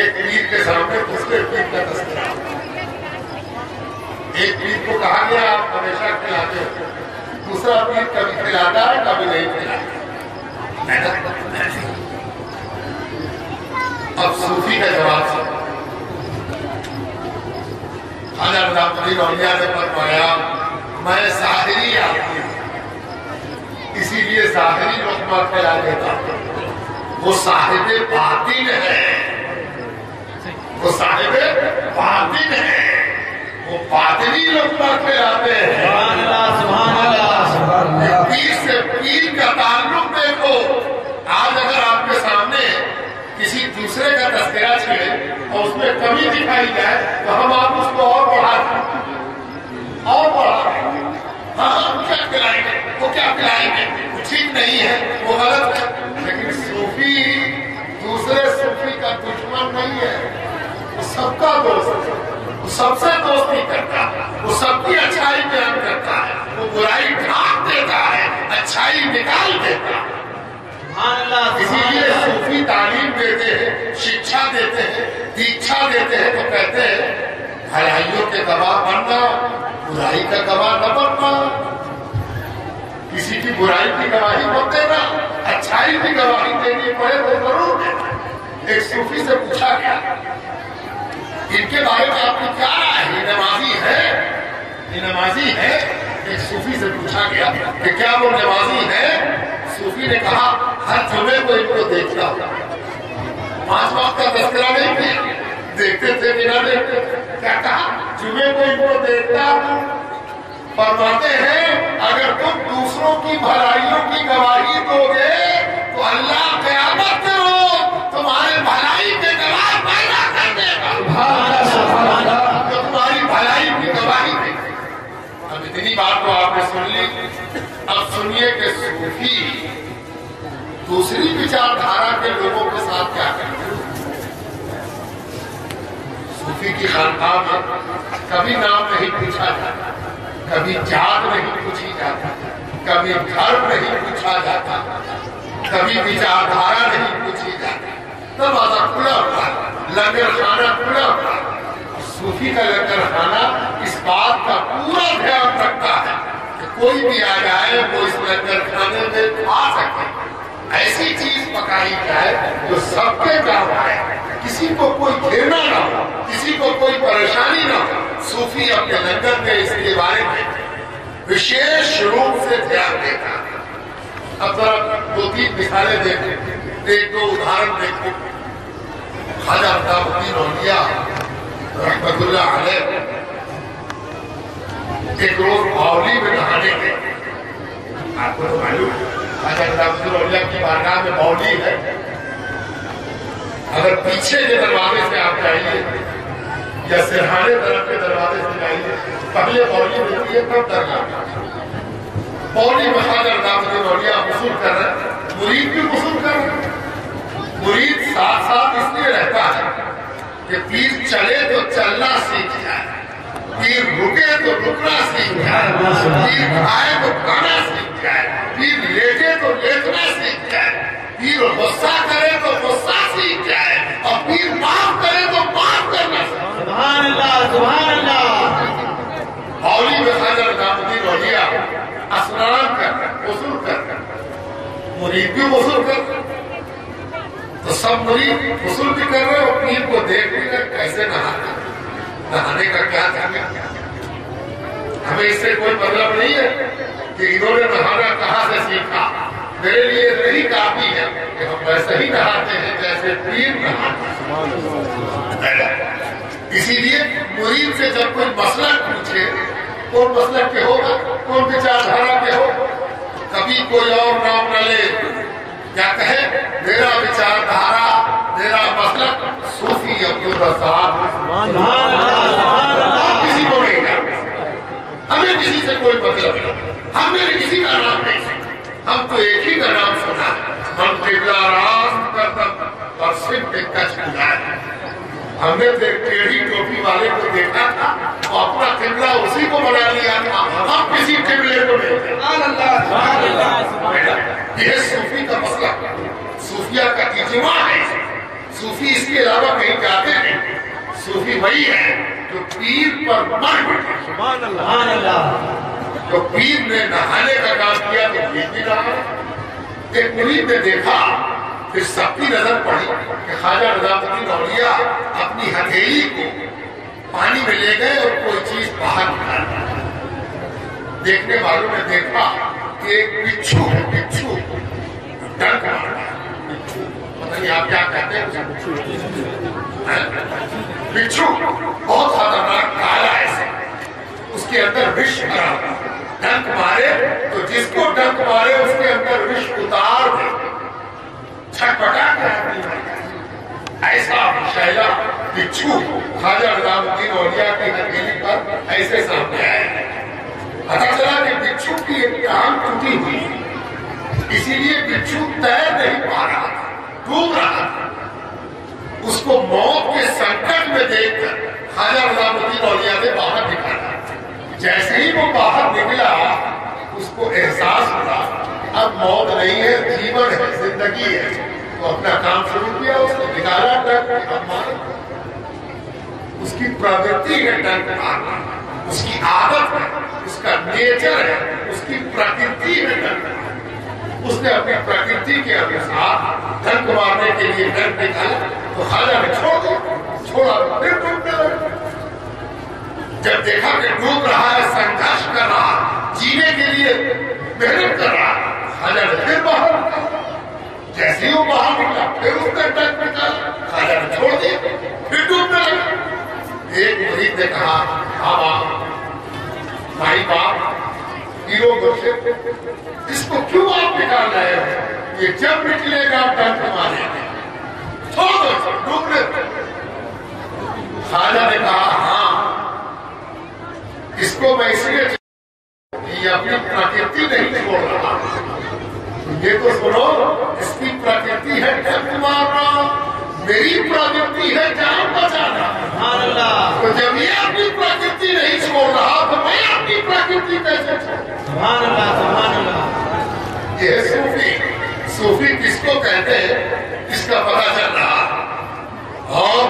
एक पीर के सामने दूसरे पीर का तस्करा। एक पीर को कहा गया आप हमेशा खिलाते हो। दूसरा पीर कभी खिलाता है, कभी नहीं खिलाता। अब सूफी का जवाब सुनो। खाजा मुजाफरी रौलिया ने फरमाया, मैं साहिरी आदमी हूँ, इसीलिए साहिरी लोकमा खिला देता हूँ। वो साहिब बातिन है। वो साहिब बातिन है। वो बातिनी लोकमा आते हैं। सुभान अल्लाह सुभान अल्लाह। पीर से पीर का ताल्लुक देखो। आज अगर आपके सामने किसी दूसरे का तस्करा छेड़े और उसमें कमी दिखाई जाए तो हम आप उसको और बढ़ा और बढ़ा हाँ हम क्या पिलाएँगे? वो क्या पिलाएँगे? वो ठीक नहीं है वो गलत है। लेकिन सूफी दूसरे सूफी का दुश्मन नहीं है। वो सबका दोस्त है। वो सबसे दोस्ती करता है। वो सबकी अच्छाई बयान करता है। वो बुराई ढाक देता है अच्छाई निकाल देता है। इसीलिए सूफी तालीम देते हैं शिक्षा देते हैं दीक्षा देते हैं तो कहते हैं भलाइयों के गवाह बनना बुराई का गवाह न बनना किसी की बुराई की गवाही मत देना, अच्छाई की गवाही देनी पड़े तो ज़रूर देना एक सूफी से पूछा गया, इनके बारे में आपकी क्या राय है? नमाजी है? ये नमाजी है? एक सूफी से पूछा गया कि क्या वो नमाजी है? सूफी ने कहा, हर जुमे को इनको देखता पाँच बाप का तस्करा नहीं किया। देखते थे बिना देखते। क्या कहा? जुमे को इनको देखता। हूँ फरमाते हैं, अगर तुम दूसरों की भलाइयों की गवाही दोगे तो अल्लाह कयामत के रोज तुम्हारे भलाई के गवाह पैदा कर देगा। जो तुम्हारी भलाई की गवाही अब इतनी बात तो आपने सुन ली। अब सुनिए कि सूफी दूसरी विचारधारा के लोगों के साथ क्या करते हैं। सूफी की खानकाह में कभी नाम नहीं पूछा जाता, कभी जात नहीं पूछी जाती, कभी धर्म नहीं पूछा जाता, कभी विचारधारा नहीं पूछी जाती। दरवाज़ा खुला हुआ, लंगर खाना खुला हुआ। सूफी का लंगर खाना इस बात का पूरा ध्यान रखता है कि कोई भी आ जाए, वो इस लंगर खाने में खा सके। ऐसी चीज़ पकाई जाए जो सबके काम आए। किसी को कोई घेरना ना हो किसी को कोई परेशानी ना हो। सूफी अपने लंगर में इसके बारे में विशेष रूप से ध्यान देता अब जरा दो तीन मिसालें देखें। एक दो उदाहरण देखें। खाजा अल्ताफुद्दीन औलिया रहमतुल्लाह अलैह एक रोज बावली में नहाने गए। आपको तो मालूम है, अल्ताफुद्दीन की बारगाह में बावली है, अगर पीछे के दरवाजे से आप जाइए, या सिरहाने तरफ़ के दरवाजे से जाइए, पहले बावली मिलती है, तब दरगाह। पौड़ी में खाजा अल्ताफुद्दीन औलिया वसूल कर रहे मुरीद भी वसूल कर रहे मुरीद साथ साथ इसलिए रहता है कि पीर चले तो चलना सीख जाए पीर रुके तो रुकना सीख जाए पीर खाए तो खाना सीख जाए पीर लेटे तो लेटना सीख जाए पीर गुस्सा करे तो गुस्सा सीख जाए और पीर माफ़ करे तो माफ़ करना सीख जाए सुभान अल्लाह सुभान अल्लाह मौली में खाजा निजामुद्दीन औलिया स्नान कर वसूल कर मुरीद भी वसूल कर तो सब मुरीद वसूल भी कर रहे हो पीर को देख भी रहे कैसे नहाते नहाने का क्या था हमें इससे कोई मतलब नहीं है कि इन्होंने नहाना कहाँ से सीखा। मेरे लिए यही काफ़ी है कि हम वैसे ही नहाते हैं, जैसे पीर नहाते इसीलिए मुरीद से जब कोई मसला पूछे, कौन मसला के होगा, कौन विचारधारा के हो कभी कोई और नाम न ले। क्या कहे? मेरा विचारधारा, मेरा मसलक सूफी अब्दुल किसी को नहीं हमें किसी से कोई मतलब नहीं। हमने किसी का नाम नहीं सुना। हम तो एक ही का नाम सुना। हम किबला रास्त करतम और सिर्फ़ एक बुलाए हमने टेढ़ी टोपी वाले को देखा था तो अपना किबला उसी को बना लिया था। हम किसी किबले को नहीं ये सूफी का मसला सूफिया का इजमा है। सूफी इसके अलावा कहीं जाते हैं। सूफी वही है जो पीर पर मर बैठे तो पीर ने नहाने का काम किया तो भी रहा एक मुरीद ने देखा फिर सबकी नज़र पड़ी कि ख्वाजा निजामुद्दीन औलिया अपनी हथेली को पानी में ले गए और कोई चीज़ बाहर निकाल देखने वालों ने देखा कि एक बिच्छू है बिच्छू। है। बिच्छू। पता नहीं आप क्या कहते हैं? बिच्छू। बहुत खतरनाक काला ऐसे उसके अंदर विष डंक मारे तो जिसको डंक मारे उसके अंदर विष उतार छटपटा के आदमी ऐसा शैला बिच्छू ख्वाजा निजामुद्दीन औलिया की हथेली पर ऐसे सामने आए पता चला कि बिच्छू की एक टांग टूटी हुई इसीलिए बिच्छू तैर नहीं पा रहा था डूब रहा था उसको मौत के संकट में देखकर ख्वाजा निजामुद्दीन औलिया ने बाहर निकाला जैसे ही वो बाहर निकला उसको एहसास हुआ अब मौत नहीं है जीवन है ज़िंदगी है तो अपना काम शुरू किया, उसको निकाला, डर अब मारो उसकी प्रवृत्ति है डर उसकी आदत है, उसका नेचर है, उसकी प्रकृति है डर। उसने अपनी प्रकृति के अनुसार डंक मारने के लिए डर निकाला तो खाजा ने छोड़ दिया छोड़ा तो फिर डूबने लगा जब देखा कि डूब रहा है, संघर्ष कर रहा, जीने के लिए मेहनत कर रहा खाजा ने फिर बाहर। जैसे ही वो बाहर निकला, फिर उसने डंक निकाला खाजा ने छोड़ दिया, फिर डूबने लगा। एक मुरीद ने कहा हाँ बाप, भाई बाप, हीरो इसको क्यों आप निकाल रहे हो? ये जब निकलेगा डंक मारेंगे छोड़ दो डूबने खाजा ने कहा हाँ इसको मैं इसलिए ये अपनी प्रकृति नहीं छोड़ रहा ये तो सुनो इसकी प्रकृति है डंक मारना मेरी प्रकृति है जान बचाना। तो जब ये अपनी प्रकृति नहीं छोड़ रहा तो मैं अपनी प्रकृति कैसे ये सूफी। सूफी किसको कहते हैं? इसका पता चल रहा? और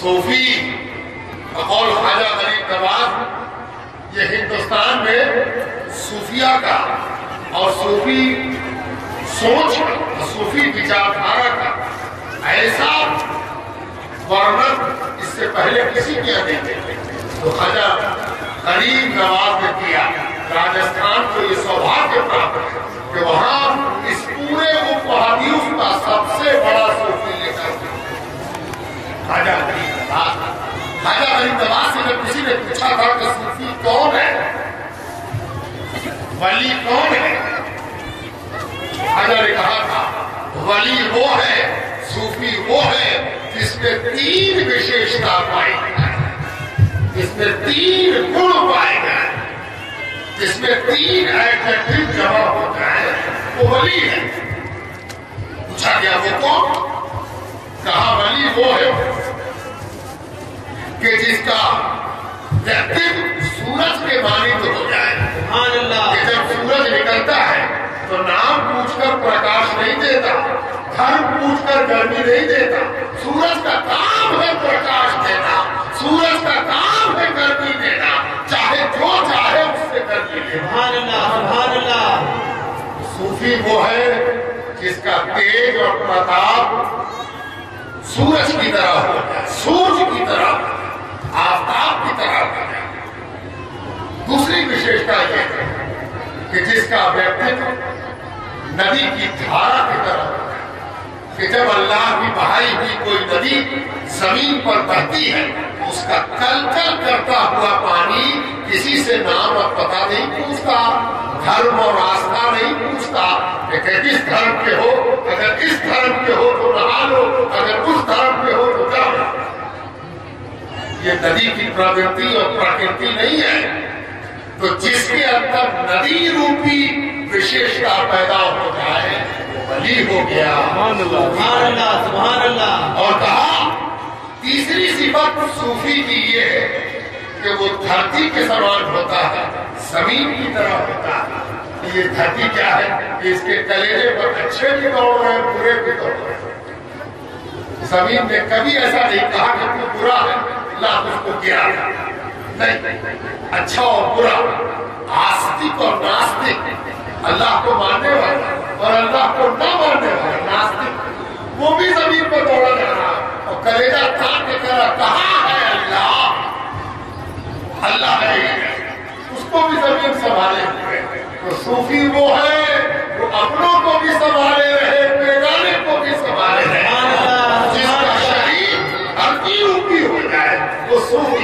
सूफी और ख्वाजा गरीब नवाज़ ये हिंदुस्तान में सूफिया का और सूफी सोच सूफी विचारधारा का ऐसा वर्णन इससे पहले किसी किया नहीं तो ख्वाजा गरीब नवाज़ ने किया। राजस्थान को ये सौभाग्य प्राप्त है कि वहाँ इस पूरे उपमहाद्वीप का सबसे बड़ा सूफी लेकर ख्वाजा गरीब नवाज़ ख्वाजा गरीब नवाज़ से जब किसी ने पूछा था कि सूफी कौन है, वली कौन है ख्वाजा ने कहा था वली वो है सूफी वो है जिसमें तीन विशेषता पाई जिसमें तीन गुण पाए गए। जिसमें तीन एडजेक्टिव जमा हो जाए वो वली है। पूछा गया वो कौन? कहा वली वो है कि जिसका व्यक्तित्व सूरज के मानित हो जाए। कि जब सूरज निकलता है तो नाम पूछकर प्रकाश नहीं देता धर्म पूछकर गर्मी नहीं देता। सूरज का काम है प्रकाश देना सूरज का काम है गर्मी देना चाहे जो चाहे उससे गर्मी लेना अल्लाह सूफी वो है जिसका तेज और प्रताप सूरज की तरह हो जाए सूर्य की तरह हो आफ्ताब की तरह हो। जाए दूसरी विशेषता यह है कि जिसका व्यक्तित्व नदी की धारा की तरह कि जब अल्लाह की बहाई हुई कोई नदी ज़मीन पर बहती है, उसका कल कल करता हुआ पानी किसी से नाम और पता नहीं पूछता, धर्म और आस्था नहीं पूछता किस धर्म के हो, अगर इस धर्म के हो तो नहा लो, अगर उस धर्म के हो तो जाओ ये नदी की प्रवृत्ति और प्रकृति नहीं है। तो जिसके अंदर नदी रूपी विशेषता पैदा हो जाए वो बली हो गया। सुभान अल्लाह सुभान अल्लाह और कहा तीसरी सिफत सूफी की ये है कि वो धरती के समान होता है ज़मीन की तरह होता है। ये धरती क्या है? कि इसके कलेजे पर अच्छे भी दौड़ रहे हैं बुरे भी दौड़ रहे हैं। ज़मीन ने कभी ऐसा नहीं कहा कि तू बुरा है ला उसको गिरा। नहीं। अच्छा और बुरा। आस्तिक और नास्तिक। अल्लाह को मानने वाला और अल्लाह को न मानने वाला नास्तिक। वो भी ज़मीन पर दौड़ा जा रहा और कलेजा तान के कह रहा कहा है अल्लाह? अल्लाह है। उसको भी ज़मीन संभाले हुए। तो सूफी वो है जो अपनों को भी संभाले रहे बेगाने को भी संभाले रहे। जिसका शरीर हल्की ऊपी हो जाए वो सूफी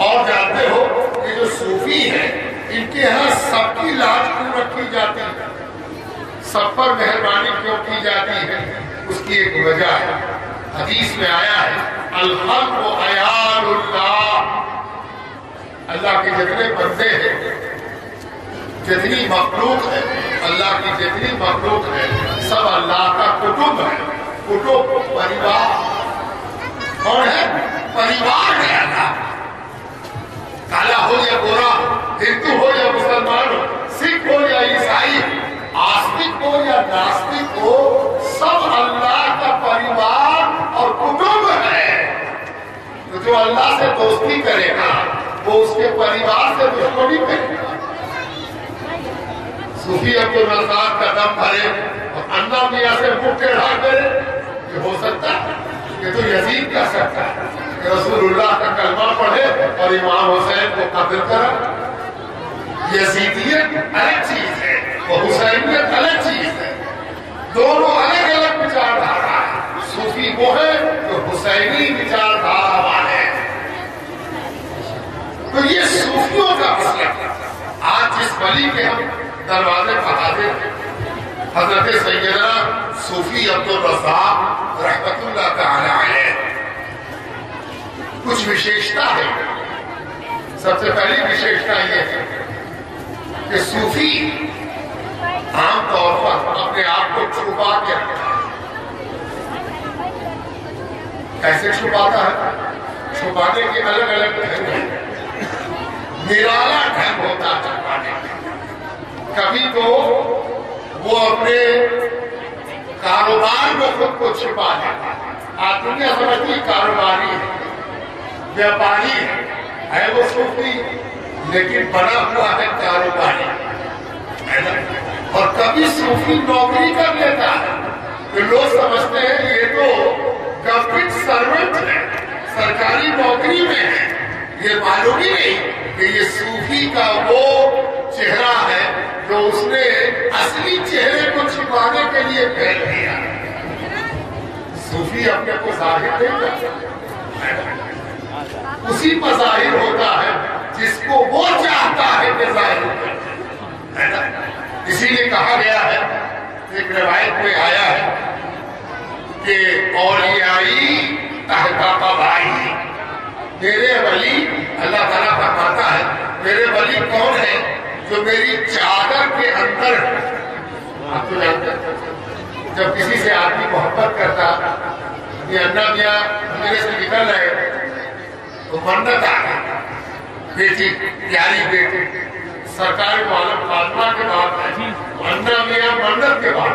और जानते हो ये जो सूफी है, इनके यहाँ सबकी लाज क्यों रखी जाती है? सब पर मेहरबानी क्यों की जाती है? उसकी एक वजह है। हदीस में आया है अलहम व अल्लाह के जितने बंदे हैं, जितनी मखलूक है, अल्लाह की जितनी मखलूक है, सब अल्लाह का कुटुंब है। कुटुंब परिवार। कौन है? परिवार है अल्लाह। काला हो या गोरा हिंदू हो या मुसलमान हो सिख हो या ईसाई, आस्तिक हो या नास्तिक हो, सब अल्लाह का परिवार और कुटुंब है। तो जो अल्लाह से दोस्ती करेगा वो उसके परिवार से दुश्मनी करेगा सूफी अब्दुल रजाक का दम भरे और अन्ना मियाँ से मुख टेढ़ा करे, ये हो सकता है? ये तो यजीद कर सकता है। कि रसूलुल्लाह का कलमा पढ़े और इमाम हुसैन को कत्ल करा। यजीदियत अलग चीज़ है और हुसैनियत अलग चीज़ है। दोनों अलग अलग विचारधारा है। सूफी वो है जो हुसैनी विचारधारा वाले तो ये सूफियों का मसला आज जिस बली के हम दरवाजे पर हाजिर हज़रत सैयदना सूफी अब्दुल रजाक रहमतुल्लाह तआला अलैह कुछ विशेषता है। सबसे पहली विशेषता यह है कि सूफी आमतौर पर अपने आप को छुपा के कैसे छुपाता है? छुपाने के अलग अलग ढंग हैं। निराला ढंग होता है छुपाने कभी तो वो अपने कारोबार में खुद को छिपा लेता है। आज दुनिया समझती कारोबारी है। व्यापारी है है वो सूफी लेकिन बना हुआ है कारोबारी और कभी सूफी नौकरी कर लेता है। तो लोग समझते हैं, ये तो गवर्नमेंट सर्वेंट है, सरकारी नौकरी में है। ये मालूम ही नहीं कि ये सूफी का वो चेहरा है जो उसने असली चेहरे को छिपाने के लिए पहन दिया। सूफी अपने को ज़ाहिर नहीं कर सकता उसी पर ज़ाहिर होता है, जिसको वो चाहता है कि ज़ाहिर इसीलिए कहा गया है, एक रिवायत में आया है कि औलियाई भाई। मेरे वली, अल्लाह ताला फरमाता है, मेरे वली कौन है जो मेरी चादर के अंदर आप तो जानते जब किसी से आदमी मोहब्बत करता अन्ना मियाँ, मेरे से निकल रहे तो मन्नत आ बेटी प्यारी बेटी। सरकारी मालूम खात्मा के बाद अन्ना मियाँ मन्नत के बाद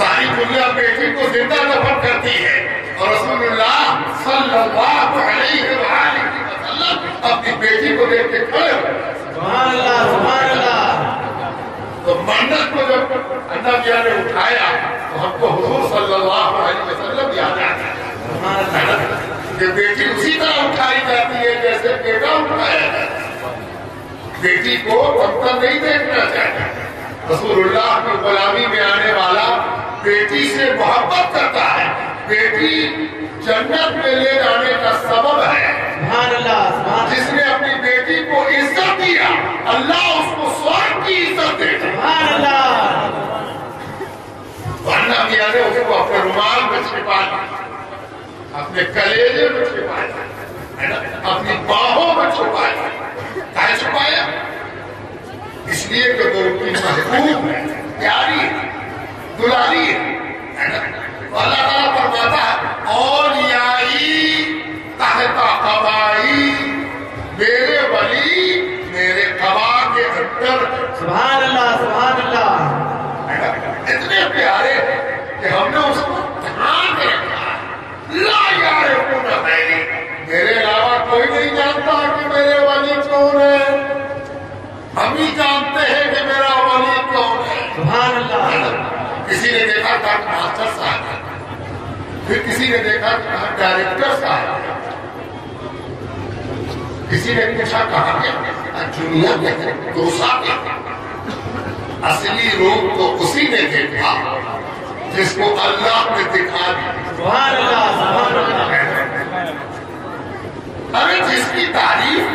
सारी दुनिया बेटी को ज़िंदा दफन करती है। और रसूलुल्लाह सल्लल्लाहु अलैहि वसल्लम अपनी बेटी को देख के खड़े हो गए। तो मन्नत को जब अन्ना मियाँ ने उठाया तो हमको हुजूर सल्लल्लाहु अलैहि वसल्लम याद आ गया। है? कि बेटी उसी तरह उठाई जाती है जैसे बेटा उठाया जाता है। बेटी को तब नहीं देखना चाहिए। रसूलुल्लाह की गुलामी में आने वाला बेटी से मोहब्बत करता है। बेटी जन्नत में ले जाने का सबब है। जिसने अपनी बेटी को इज़्ज़त दिया अल्लाह उसको स्वर्ग की इज़्ज़त देगा वरना मियाँ ने उसको अपने रुमाल में छिपा लिया अपने कलेजे में छुपाया। है ना अपनी बाहों में छुपाया। क्या छुपाया? इसलिए कि वो उनकी महबूब है प्यारी है दुलारी है है ना? अल्लाह ताला फरमाता है और याई तहता कबाई। मेरे वली मेरे कबा के अंदर। है ना? इतने प्यारे कि हमने उसको ध्यान में रखा। ला मेरे अलावा कोई नहीं जानता कि मेरे वाली कौन है हम ही जानते हैं कि मेरा वाली कौन है किसी ने देखा था मास्टर साहब फिर किसी ने देखा कि डायरेक्टर साहब किसी ने पूछा कहा गया दुनिया में असली रूप को उसी ने देखा जिसको अल्लाह ने दिखा दिया। अरे जिसकी तारीफ़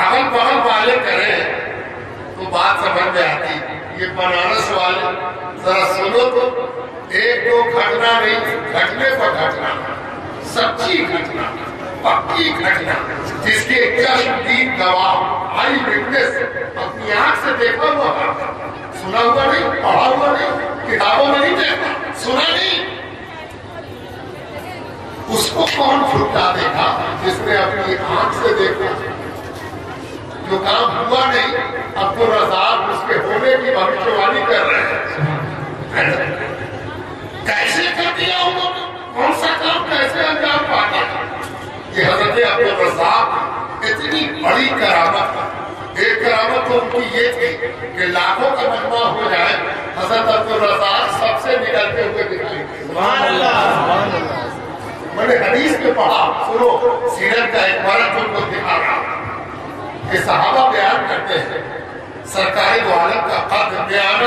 अगल बगल वाले करें तो बात समझ में आती। ये बनारस वाले, जरा सुनो तो। एक दो घटना नहीं, घटने पर घटना। सच्ची घटना, पक्की घटना। जिसके चश्मदीद गवाह, आई विटनेस अपनी आँख से देखा हुआ। सुना हुआ नहीं, पढ़ा हुआ नहीं। किताबों में नहीं देखा सुना नहीं। उसको कौन छुट्टा देखा जिसने अपनी आँख से देखा? जो काम हुआ नहीं, अब तो रजाक उसके होने की भविष्यवाणी कर रहे हैं। कैसे कर दिया उन्होंने? कौन सा काम कैसे अंजाम पाता? ये हज़रत अब्दुल रजाक इतनी बड़ी करामत एक करामत तो उनकी ये थी कि लाखों का मजमा हो जाए हज़रत अब्दुल रजाक सबसे निकलते हुए दिखाई मैंने हदीस में पढ़ा सुनो सीरत का एक मरद तुमको दिखा रहा कि सहाबा बयान करते हैं सरकारी वालम का कद बयान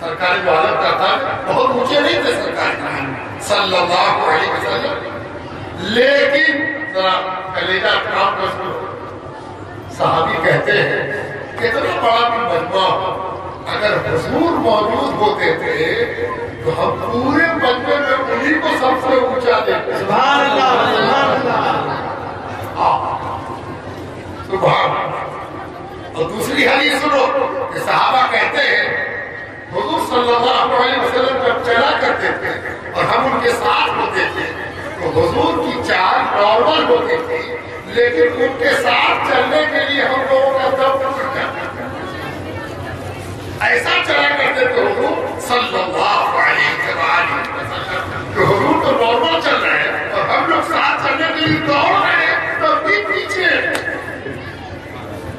सरकारी वालम का कद बहुत ऊँचे नहीं थे सरकारी सल्लल्लाहु अलैहि वसल्लम। लेकिन जरा कलेजा काम कर साहबी कहते हैं कितना बड़ा भी मजमा अगर हुजूर मौजूद होते थे तो हम पूरे मजमे में उन्हीं को सबसे ऊँचा देते। सुभान सुभान और दूसरी हदीस सुनो कि सहाबा कहते हैं हुजूर सल्लल्लाहु अलैहि वसल्लम जब चला करते थे और हम उनके साथ होते थे तो हजूर की चाल नॉर्मल होती थी। लेकिन उनके साथ चलने के लिए हम लोगों का दम। ऐसा चला करते सल्लल्लाहु अलैहि वसल्लम कि तो नॉर्मल चल रहे हैं और हम लोग साथ चलने के लिए दौड़ रहे हैं तब भी पीछे।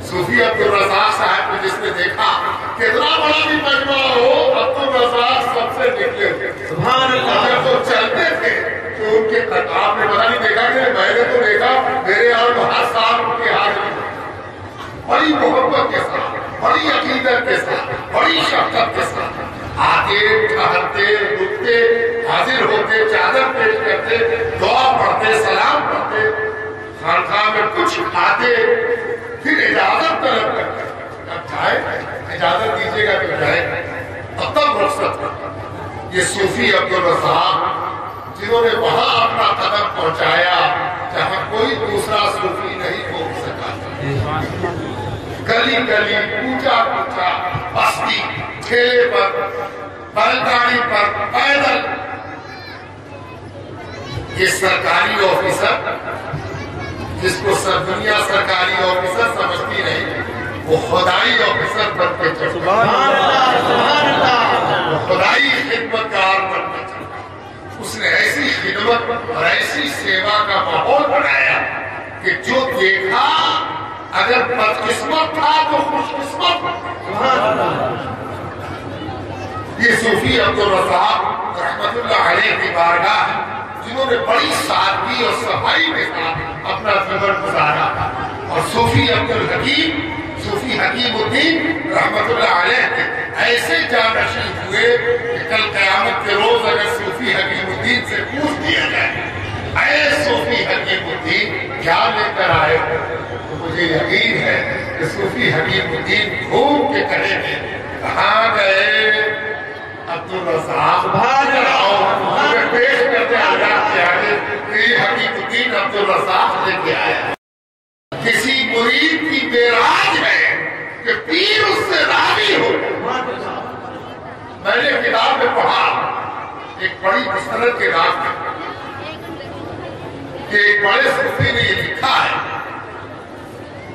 सूफी अब्दुल रजाक साहब को जिसने देखा कितना बड़ा भी मजमा हो अब्दुल रजाक सबसे निकले। जब वो चलते थे तो उनके आपने पता नहीं देखा कि मैंने तो देखा, मेरे तो हर साल उनके हाथ में बड़ी मोहब्बत के साथ, बड़ी अकीदत के साथ, बड़ी शफकत के साथ। आते, ठहरते रुकते हाजिर होते, चादर पेश करते, दुआ पढ़ते, सलाम पढ़ते खानखा में कुछ खाते, फिर इजाज़त तलब करते। अब जाए, इजाज़त दीजिएगा तो जाए तब रुखसत ये सूफी अब्दुल रजाक जिन्होंने वहाँ अपना कदम पहुँचाया, जहाँ कोई दूसरा सूफी नहीं पहुँच सका। गली गली पूजा पूजा बस्ती, ठेले पर बैलगाड़ी पर पैदल। ये सरकारी ऑफिसर, जिसको सब दुनिया सरकारी ऑफिसर समझती नहीं वो खुदाई ऑफिसर बनते चढ़ सुभान अल्लाह सुभान अल्लाह वो खुदाई खिदमतकार बन के चढ़ा उसने ऐसी खिदमत और ऐसी सेवा का माहौल बनाया कि जो देखा अगर बदकिस्मत था तो खुशकिस्मत। ये सूफी अब्दुल रजाक रहमतुल्लाह अलैह की बारगाह है, जिन्होंने बड़ी सादगी और सफ़ाई के साथ अपना जीवन गुजारा और सूफी अब्दुल हकीम सूफी हकीमुद्दीन रहमतुल्लाह अलैह ऐसे जानशी हुए कि कल कयामत के रोज अगर सूफी हकीमुद्दीन से पूछ दिया जाए ऐ सूफी हकीमुद्दीन क्या लेकर आए तो मुझे यकीन है कि सूफी हकीमुद्दीन घूम के कहेंगे कहाँ गए? अब्दुल रजाक। अल्लाह। मुझे पेश करते आज़ाद के आगे हकीमुद्दीन अब्दुल रजाक लेके आया। किसी मुरीद की बेराज कि पीर उससे राज़ी हो। मैंने किताब में पढ़ा एक बड़ी मुस्तरद के में कि एक बड़े सूफी ने लिखा है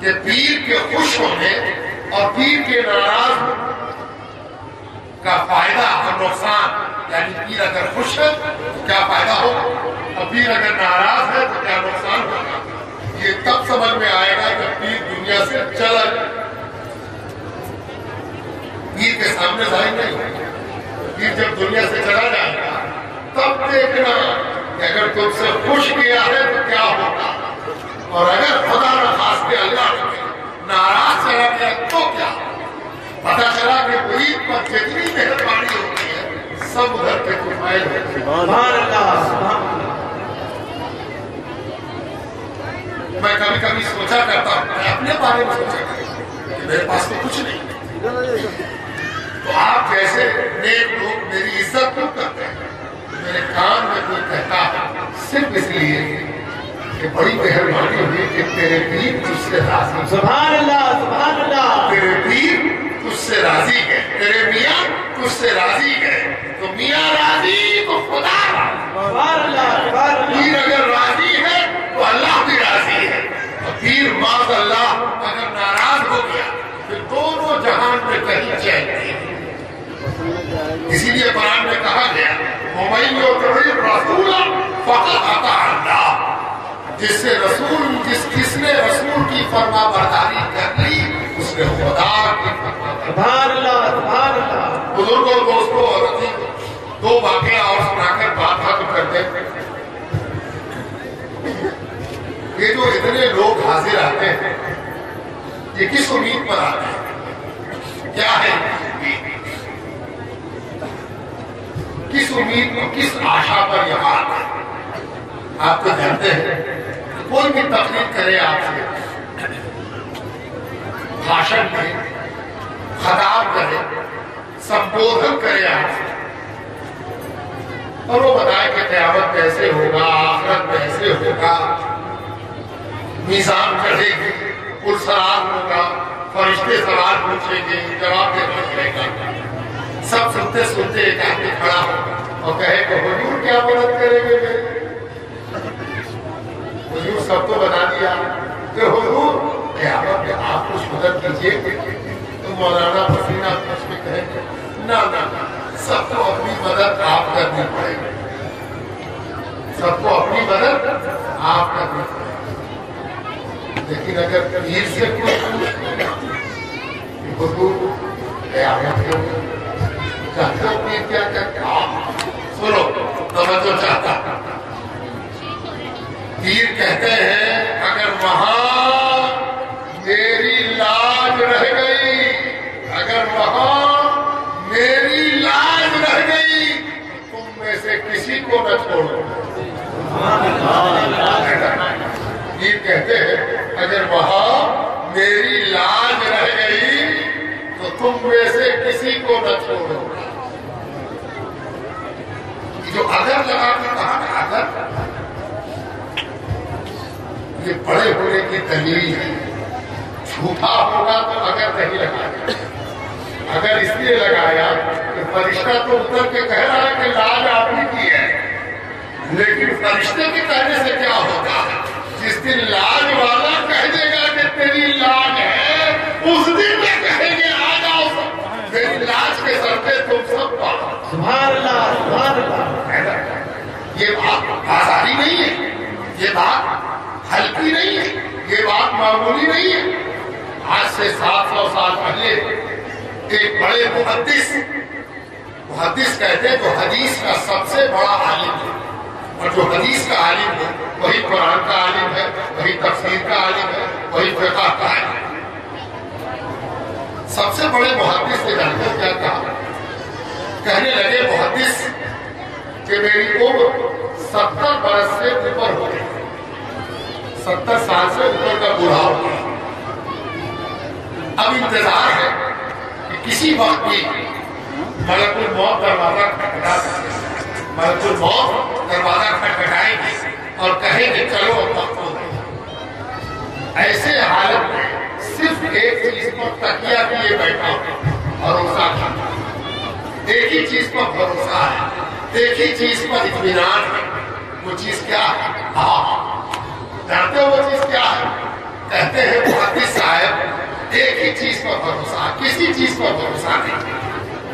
कि पीर के खुश होने और पीर के नाराज़ का फ़ायदा और नुकसान, यानी पीर अगर खुश है तो क्या फ़ायदा होगा और पीर अगर नाराज़ है तो क्या नुकसान होगा? ये तब समझ में आएगा जब पीर दुनिया से चला पीर के सामने ज़ाहिर नहीं पीर जब दुनिया से चला जाएगा तब देखना कि अगर तुमसे खुश किया है तो क्या होगा। और अगर खुदा ना खास के अल्लाह नाराज़ चला गया तो क्या? पता चला कि पीर पर जितनी मेहरबानी होती है सब उधर के तो तुम्हारे मैं कभी कभी सोचा करता हूँ अपने बारे में सोचा करता मेरे पास तो कुछ नहीं तो आप जैसे नेक लोग मेरी इज़्ज़त क्यों करते हैं? मेरे कान में कोई कहता है सिर्फ़ इसलिए कि बड़ी मेहरबानी हुई कि तेरे पीर तुझसे राज़ी सुभान अल्लाह सुभान अल्लाह तेरे पीर तुझसे राज़ी है। तेरे मियाँ तुझसे राज़ी है। तो मियाँ राज़ी तो खुदा सुभान अल्लाह सुभान अल्लाह पीर अगर राज़ी है तो अल्लाह भी राज़ी है। और पीर माज अल्लाह अगर नाराज़ हो गया तो दोनों जहान में कहीं नहीं इसीलिए कुरान में कहा गया मोबाइल रसूल फकत आता अल्लाह। जिससे रसूल जिस किसने रसूल की फरमा बरदारी कर ली उसने खुदा बुज़ुर्गों दोस्तों और दो वाकया और सुनाकर बात खत्म करते ये जो इतने लोग हाजिर आते हैं ये किस उम्मीद पर आते हैं? क्या है इनकी उम्मीद? किस उम्मीद पर किस आशा पर यहाँ आते आप तो जानते हैं, कोई भी तकलीफ़ करे आपसे। भाषण दे खताब करे, संबोधन करे आपसे। और वो बताए कि कयामत कैसे होगा, आखरत कैसे होगा। निज़ाम चढ़ेगी पुरसरार होगा, फरिश्ते सवाल पूछेंगे, जवाब देना पड़ेगा सब सुनते सुनते एक आदमी खड़ा हो और कहे कि हुजूर क्या मदद करेंगे मेरी हुजूर सबको बता दिया कि हुजूर कयामत में आप कुछ मदद कीजिए तो मौलाना पसीना कुछ में कहेंगे, ना ना ना सबको अपनी मदद आप करनी पड़ेगी। सबको अपनी मदद आप करनी लेकिन अगर पीर से कोई पूछे कि हुजूर कयामत क्यों हो पीर क्या कहते हाँ सुनो, तवज्जो चाहता पीर कहते हैं, अगर वहाँ मेरी लाज रह गई, अगर वहाँ मेरी लाज रह गई, तुम में से किसी को न छोड़ो। पीर कहते हैं, अगर वहाँ मेरी लाज रह गई तो तुम में से किसी को न छोड़ो। जो अगर लगा के कहा अगर ये बड़े होने की दलील है झूठा होगा तो अगर नहीं लगाया। अगर इसलिए लगाया कि फरिश्ता तो उतर के कह रहा है कि लाज आपने की है। लेकिन फरिश्ते के कहने से क्या होगा? जिस दिन लाज वाला कह देगा कि तेरी लाज है उस दिन में कहेंगे आ जाओ सब मेरी लाज के सर पे तुम सब पाओ सुभान अल्लाह सुभान अल्लाह ये बात आसानी नहीं है। ये बात हल्की नहीं है। ये बात मामूली नहीं है। आज से सात सौ साल पहले एक बड़े मुहद्दिस मुहद्दिस कहते जो हदीस का सबसे बड़ा आलिम है। और जो हदीस का आलिम है, वही कुरान का आलिम है, वही तफसीर का आलिम है, वही फिका का आलिम है। सबसे बड़े मुहद्दिस ने जानते क्या कहा? कहने लगे मुहद्दिस कि मेरी उम्र सत्तर बरस से ऊपर हो गई सत्तर साल से ऊपर का बूढ़ा हो गया। अब इंतज़ार है कि किसी वक्त भी मलकुल मौत दरवाज़ा खटखटा सकते मलकुल मौत दरवाज़ा खटखटाएँगे और कहेंगे चलो अब वक्त हो गया ऐसे हालत में सिर्फ़ एक चीज़ पर तकिया किए बैठा हूँ, भरोसा एक ही चीज़ पर भरोसा है। ही चीज़ पर इत्मीनान है, वो चीज़ क्या है? हाँ जानते हो वो चीज़ क्या है? कहते हैं मुहद्दिस साहब एक ही चीज़ पर भरोसा, किसी चीज़ पर भरोसा नहीं।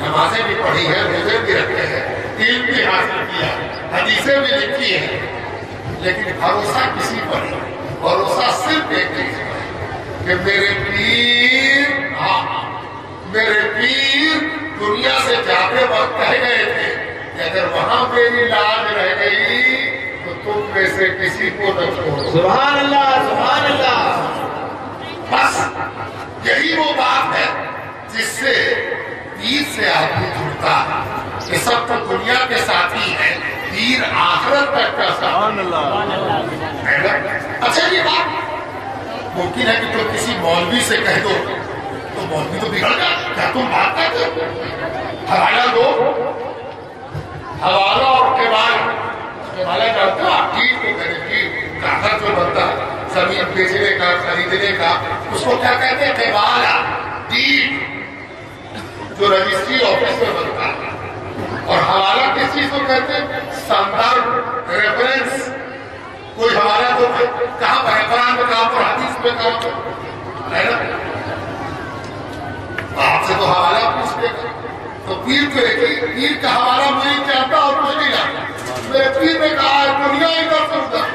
नमाजें भी पढ़ी है, रोज़े भी रखे हैं इल्म भी हासिल किया हदीसें भी लिखी है, लेकिन भरोसा किसी पर नहीं, भरोसा सिर्फ़ एक चीज़ है कि मेरे पीर हाँ मेरे पीर दुनिया से जाते वक्त कह गए थे अगर वहाँ मेरी लाज रह गई तो तुम में से किसी को न छोड़ो। सुभान अल्लाह सुभान अल्लाह बस यही वो बात है जिससे पीर से आदमी जुड़ता है। कि सब तो दुनिया के साथी है पीर आखिरत तक का साथी। अच्छा ये बात मुमकिन है कि तुम किसी मौलवी से कह दो तो मौलवी तो बिगड़ गया। क्या तुम बात करते हो हवाला दो हवाला और केवाल केवाला जानते हो आप कीट को कहते हैं कीट कागज़ जो बनता है ज़मीन बेचने का, खरीदने का, उसको क्या कहते हैं? केवाला कीट जो रजिस्ट्री ऑफ़िस में बनता है। और हवाला किस चीज़ को कहते हैं? संदर्भ रेफरेंस कोई हवाला तो कहाँ पर है? कुरान में कहाँ पर, हदीस में कहाँ है ना? आपसे तो हवाला पूछ लेगा तो पीर को पीर का हवाला मुझे चाहता और कुछ नहीं जानता। मेरे पीर ने कहा है दुनिया इधर से उधर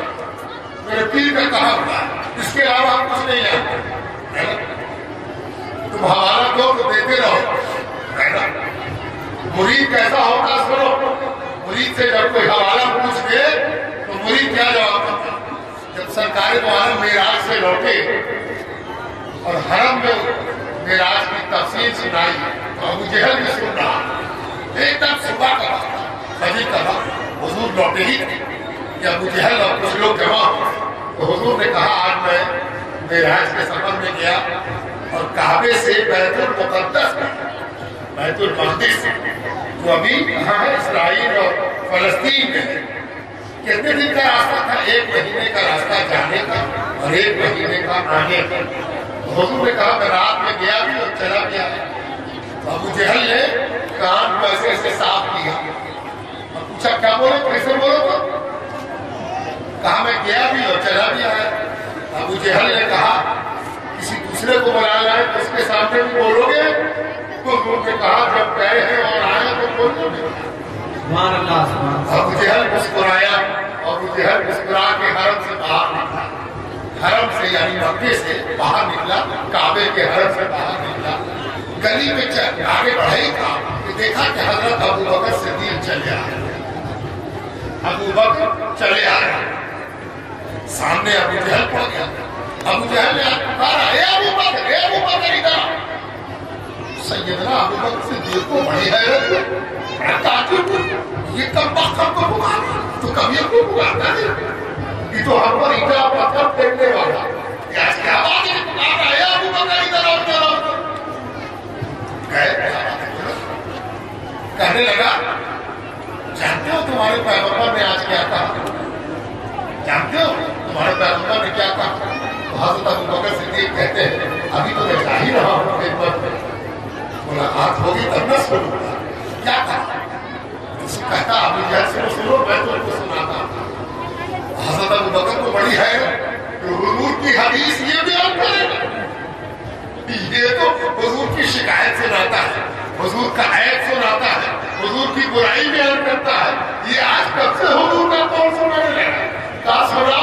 मेरे पीर का कहा है इसके अलावा हम कुछ नहीं है तुम दो तो देते रहो। मुरीद कैसा होता सुनो। मुरीद से जब कोई हवाला पूछ दे तो मुरीद क्या जवाब देता जब सरकारी मुआलम मेराज से लौटे और हरम में मेराज की तफसील सुनाई तो अबू जहल भी सुन रहा एकदम सुबह का वक्त फजर का वक्त हुजूर लौटे ही कि अबू जहल और कुछ लोग जमा तो हुजूर ने कहा, आज मैं मेराज के सफ़र में गया और काबे से बैतुल मुकद्दस में बैतुल मकदस जो अभी कहाँ है, इसराइल और फलस्तीन में कितने दिन का रास्ता था? एक महीने का रास्ता जाने का और एक महीने का आने का। हुजूर ने कहा मैं रात में गया भी और चला भी आया अबू जहल ने कान को ऐसे ऐसे साफ़ किया। और पूछा क्या बोले? कैसे बोलो तो? कहा मैं गया भी और चला भी आया। अबू जहल ने कहा किसी दूसरे को बुला लाए तो उसके सामने भी बोलोगे? तो हुजूर ने कहा जब गए हैं और आए तो बोलोगे। अबू जहल मुस्कुराया और मुस्कुरा के हरम से बाहर निकला। हरम से यानी मक्के से बाहर निकला, काबे के हरम से बाहर निकला। गली में चल, आगे बढ़ा था। कि देखा कि हज़रत अबू बकर सिद्दीक चले आ रहे अबू बकर चले आ रहे सामने अबू जहल पड़ गया। अबू जहल ने पुकारा ए अबू बकर, ए अबू बकर, इधर सैयदना अबू बकर सिद्दीक को बड़ी हैरत हुई। ये कब वक्त हमको पुकारा तो कभी हमको पुकारता नहीं? तो हम पर ईटा पत्थर फेंकने वाला। है है। कहने लगा, जानते हो तुम्हारे पैगंबर ने आज क्या कहा? जानते हो तुम्हारे पैगंबर ने क्या कहा? तो हज़रत अबू बकर सिद्दीक कहते हैं, अभी तो मैं जा ही रहा हूँ खिदमत में। मुलाकात होगी तब न सुनूँगा। क्या कहा? कहता अबू जहल से तो सुनो, मैं तो उनको सुनाता हज़रत अबू बकर को बड़ी है हुजूर की हदीस ये बयान करेगा ये तो हुजूर की शिकायत सुनाता है, हुजूर का ऐब सुनाता है, हुजूर की बुराई बयान करता है। ये आज कब से हुजूर का कौन सुनाने लगा कहा सुना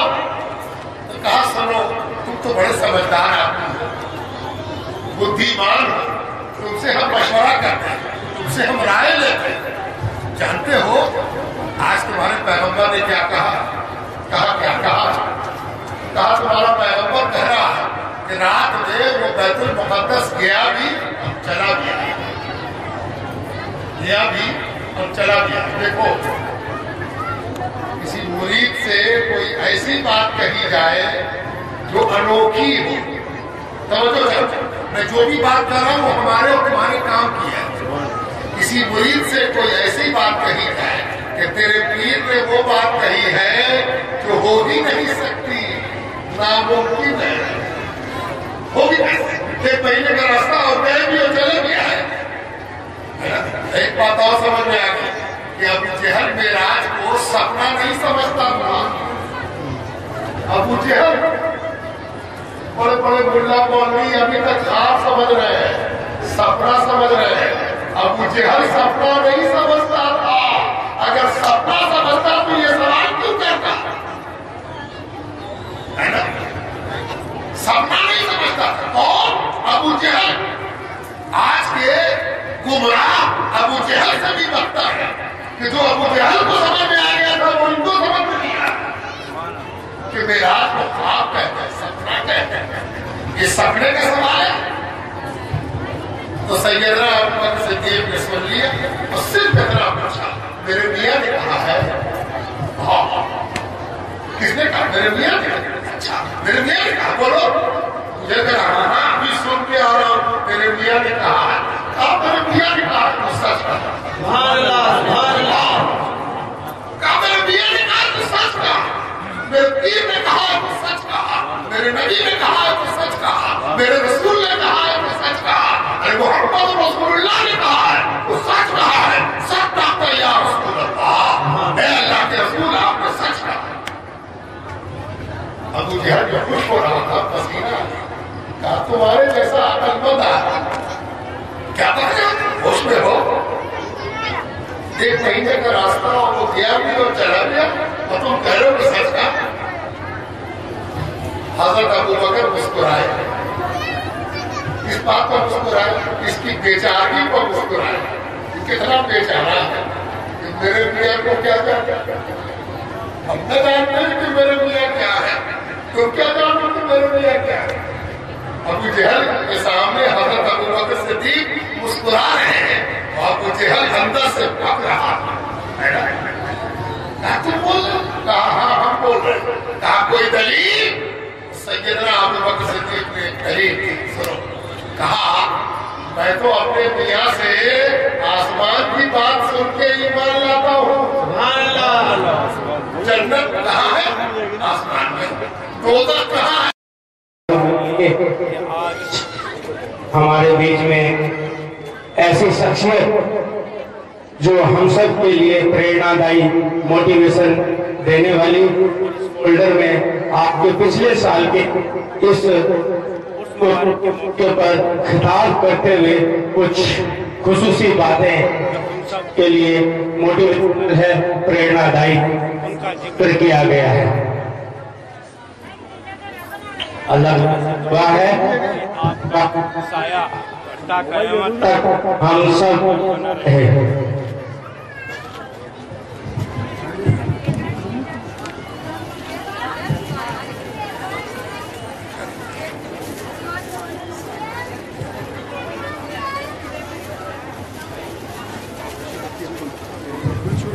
तो कहा सुनो, तुम तो बड़े समझदार आदमी हो। बुद्धिमान हो। तुमसे हम मशवरा करते हैं, तुमसे हम राय लेते हैं। जानते हो, आज तुम्हारे पैगंबर ने क्या कहा? कहा क्या कहा? कहा तुम्हारा पैगंबर कह रहा है कि रात में वो बैतुल मुकद्दस गया भी और चला आया गया भी और चला आया देखो, किसी मुरीद से कोई ऐसी बात कही जाए जो अनोखी हो। समझो। मैं जो भी बात कर रहा हूँ हमारे और तुम्हारे काम की है। किसी मुरीद से कोई ऐसी बात कही जाए कि तेरे पीर ने वो बात कही है जो हो ही नहीं सकती। नामुमकिन है हो भी कैसे एक महीने का रास्ता और गए भी और चले भी आए एक बात और समझ में आ गई कि अबू जहल मेराज को सपना नहीं समझता था। अबू जहल बड़े बड़े मुल्ला मौलवी अभी तक खाब समझ रहे हैं, सपना समझ रहे हैं। अबू जहल सपना नहीं समझता था। अगर सपना समझता तो ये सवाल क्यों करता? है ना? सपना नहीं समझता। और अबू जहल, आज के गुमराह अबू जहल से भी बकता है कि जो अबू जहल को समझ में आ गया था, वो इनको समझ में नहीं आया। कि मेराज को ख्वाब कहते हैं, सपना कहते हैं। ये सपने का सवाल है। तो अबू बकर सिद्दीक ने सुन लिया, और सिर्फ़ इतना पूछा। मेरे मियाँ ने कहा है। हाँ किसने कहा? मेरे मियाँ ने अच्छा मेरे मियाँ ने कहा। बोलो। ये कह रहा हाँ अभी सुन के आ रहा हूँ। तेरे मियाँ ने कहा है। कहा मेरे मियाँ ने कहा तो सच कहा। कहा मेरे मियाँ ने कहा तो सच कहा। मेरे पीर ने कहा है तो सच कहा। मेरे नबी ने कहा है तो सच कहा। मेरे रसूल ने कहा है तो सच कहा। अरे मोहम्मद रसूलुल्लाह ने कहा है तो सच कहा है। सब या रसूल अल्लाह अल्लाह के खुश हो हो एक महीने का रास्ता और वो गया भी और चला गया और तुम कह रहे हो सच का हज़रत अबू बकर मुस्कुराए। इस बात पर मुस्कुराए, इसकी बेचारगी पर मुस्कुराए। कितना बेचारा है? मेरे मियाँ को क्या क्या हम न जानते हैं कि मेरे मियाँ क्या है। तुम क्या जानते हो कि मेरे मियाँ क्या है? अबू जहल के सामने हज़रत अबू बकर सिद्दीक मुस्कुरा रहे हैं और अबू जहल अंदर से पक रहा कहा, तुम बोल कहा हाँ हम बोल रहे कहा, कोई दलील? सैयदना अबू बकर कही सुनो। कहा, मैं तो अपने मियाँ से आसमान की बात सुन के ईमान लाता हूँ। जन्नत कहाँ है? आसमान में। दोजख कहाँ है? हमारे बीच में ऐसी शख्सियत जो हम सब के लिए प्रेरणादायी मोटिवेशन देने वाली होल्डर में आपके पिछले साल के इस के पर खिताब करते हुए कुछ खुसूसी बातें के लिए मोटिवेशनल है प्रेरणादायी ज़िक्र किया गया है। अल्लाह है। हम सब हैं।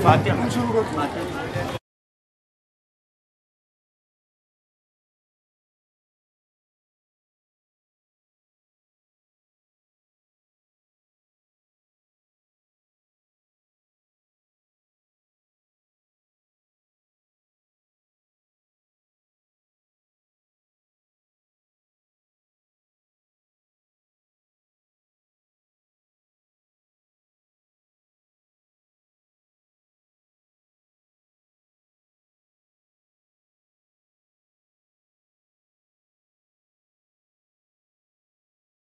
待って